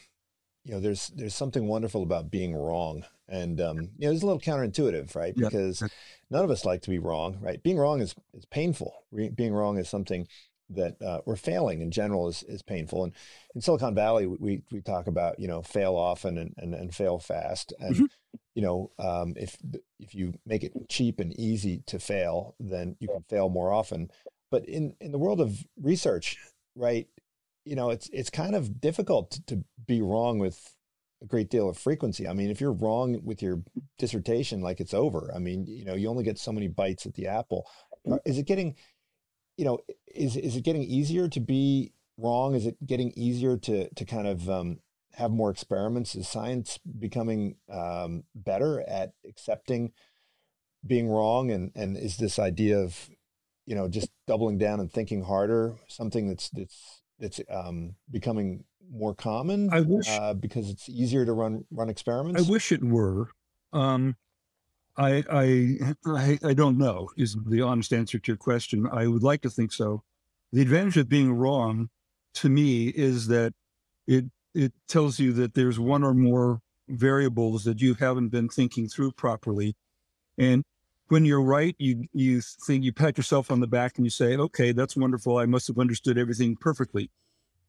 you know there's there's something wonderful about being wrong, and um, you know it's a little counterintuitive, right? Because none of us like to be wrong, right? Being wrong is is painful. Re- being wrong is something that uh, we're failing in general is, is painful. And in Silicon Valley, we, we talk about, you know, fail often and, and, and fail fast. And, mm-hmm. you know, um, if, if you make it cheap and easy to fail, then you can fail more often. But in, in the world of research, right, you know, it's, it's kind of difficult to, to be wrong with a great deal of frequency. I mean, if you're wrong with your dissertation, like it's over. I mean, you know, you only get so many bites at the apple. Is it getting you know, is is it getting easier to be wrong? Is it getting easier to to kind of um, have more experiments? Is science becoming um, better at accepting being wrong? And and is this idea of you know just doubling down and thinking harder something that's that's that's um, becoming more common? I wish uh, because it's easier to run run experiments. I wish it were. Um, I, I, I don't know is the honest answer to your question. I would like to think so. The advantage of being wrong, to me, is that it it tells you that there's one or more variables that you haven't been thinking through properly, and when you're right, you you think you pat yourself on the back and you say, "Okay, that's wonderful. I must have understood everything perfectly."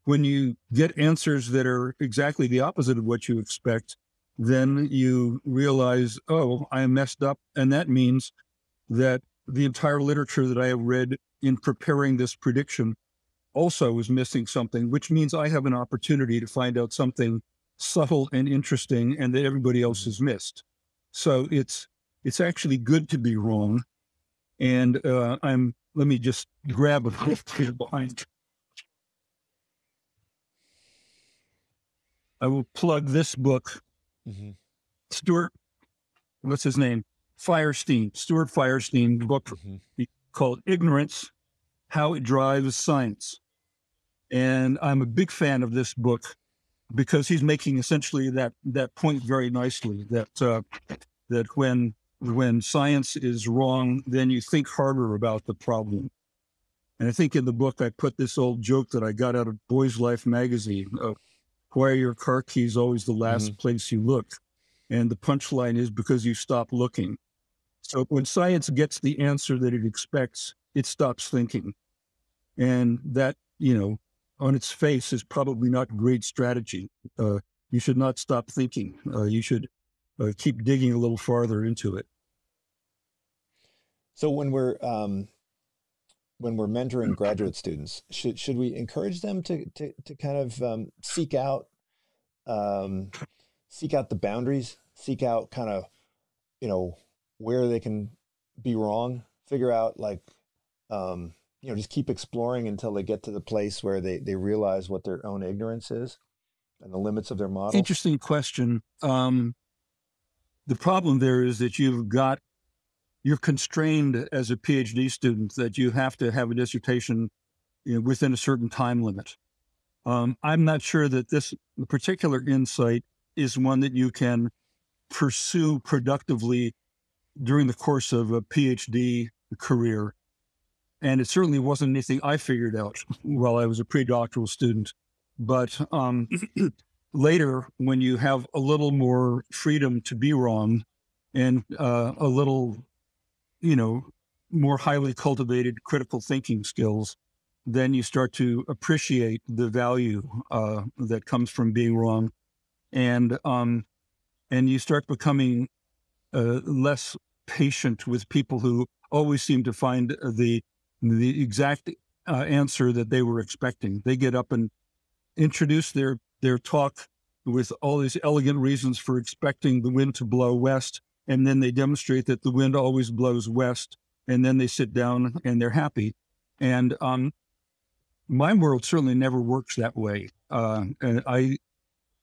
When you get answers that are exactly the opposite of what you expect, then you realize, oh, I am messed up. And that means that the entire literature that I have read in preparing this prediction also is missing something, which means I have an opportunity to find out something subtle and interesting and that everybody else has missed. So it's it's actually good to be wrong. And uh, I'm let me just grab a behind. I will plug this book Mm-hmm. Stuart, what's his name? Firestein, Stuart Firestein book mm-hmm. called Ignorance How It Drives Science. And I'm a big fan of this book because he's making essentially that, that point very nicely that, uh, that when, when science is wrong, then you think harder about the problem. And I think in the book, I put this old joke that I got out of Boys Life magazine of why are your car keys always the last mm-hmm. place you look? And the punchline is because you stop looking. So when science gets the answer that it expects, it stops thinking. And that, you know, on its face is probably not great strategy. Uh, you should not stop thinking. Uh, you should uh, keep digging a little farther into it. So when we're um, when we're mentoring graduate students, should should we encourage them to to, to kind of um, seek out um, seek out the boundaries, seek out kind of you know where they can be wrong, figure out like um, you know just keep exploring until they get to the place where they they realize what their own ignorance is and the limits of their model. Interesting question. Um, the problem there is that you've got you're constrained as a PhD student that you have to have a dissertation you know, within a certain time limit. Um, I'm not sure that this particular insight is one that you can pursue productively during the course of a PhD career. And it certainly wasn't anything I figured out while I was a pre-doctoral student. But um, later, when you have a little more freedom to be wrong and uh, a little you know, more highly cultivated critical thinking skills, then you start to appreciate the value uh, that comes from being wrong, and um, and you start becoming uh, less patient with people who always seem to find the the exact uh, answer that they were expecting. They get up and introduce their their talk with all these elegant reasons for expecting the wind to blow west, and then they demonstrate that the wind always blows west, and then they sit down and they're happy. And um, my world certainly never works that way. Uh, and I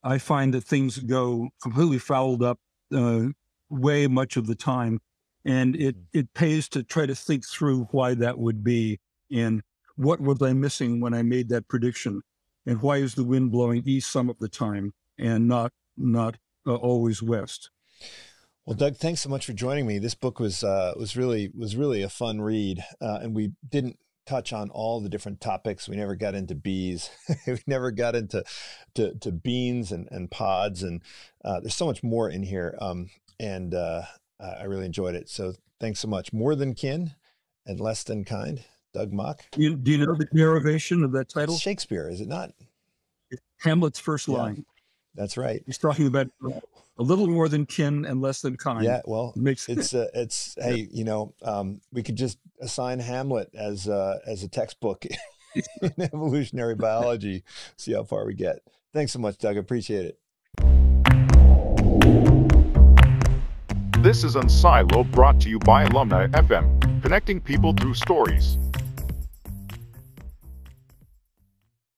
I find that things go completely fouled up uh, way much of the time, and it mm. it pays to try to think through why that would be and what was I missing when I made that prediction, and why is the wind blowing east some of the time and not not uh, always west. Well, Doug, thanks so much for joining me. This book was uh, was really was really a fun read, uh, and we didn't touch on all the different topics. We never got into bees. we never got into to, to beans and, and pods, and uh, there's so much more in here. Um, and uh, I really enjoyed it. So thanks so much. More than kin and less than kind. Doug Mock. You, do you know the derivation of that title? It's Shakespeare, is it not? Hamlet's first line. That's right. He's talking about a little more than kin and less than kind. Yeah, well, makes it's uh, it's hey, you know, um, we could just assign Hamlet as uh, as a textbook in evolutionary biology. See how far we get. Thanks so much, Doug. Appreciate it. This is Unsilo brought to you by Alumni FM, connecting people through stories.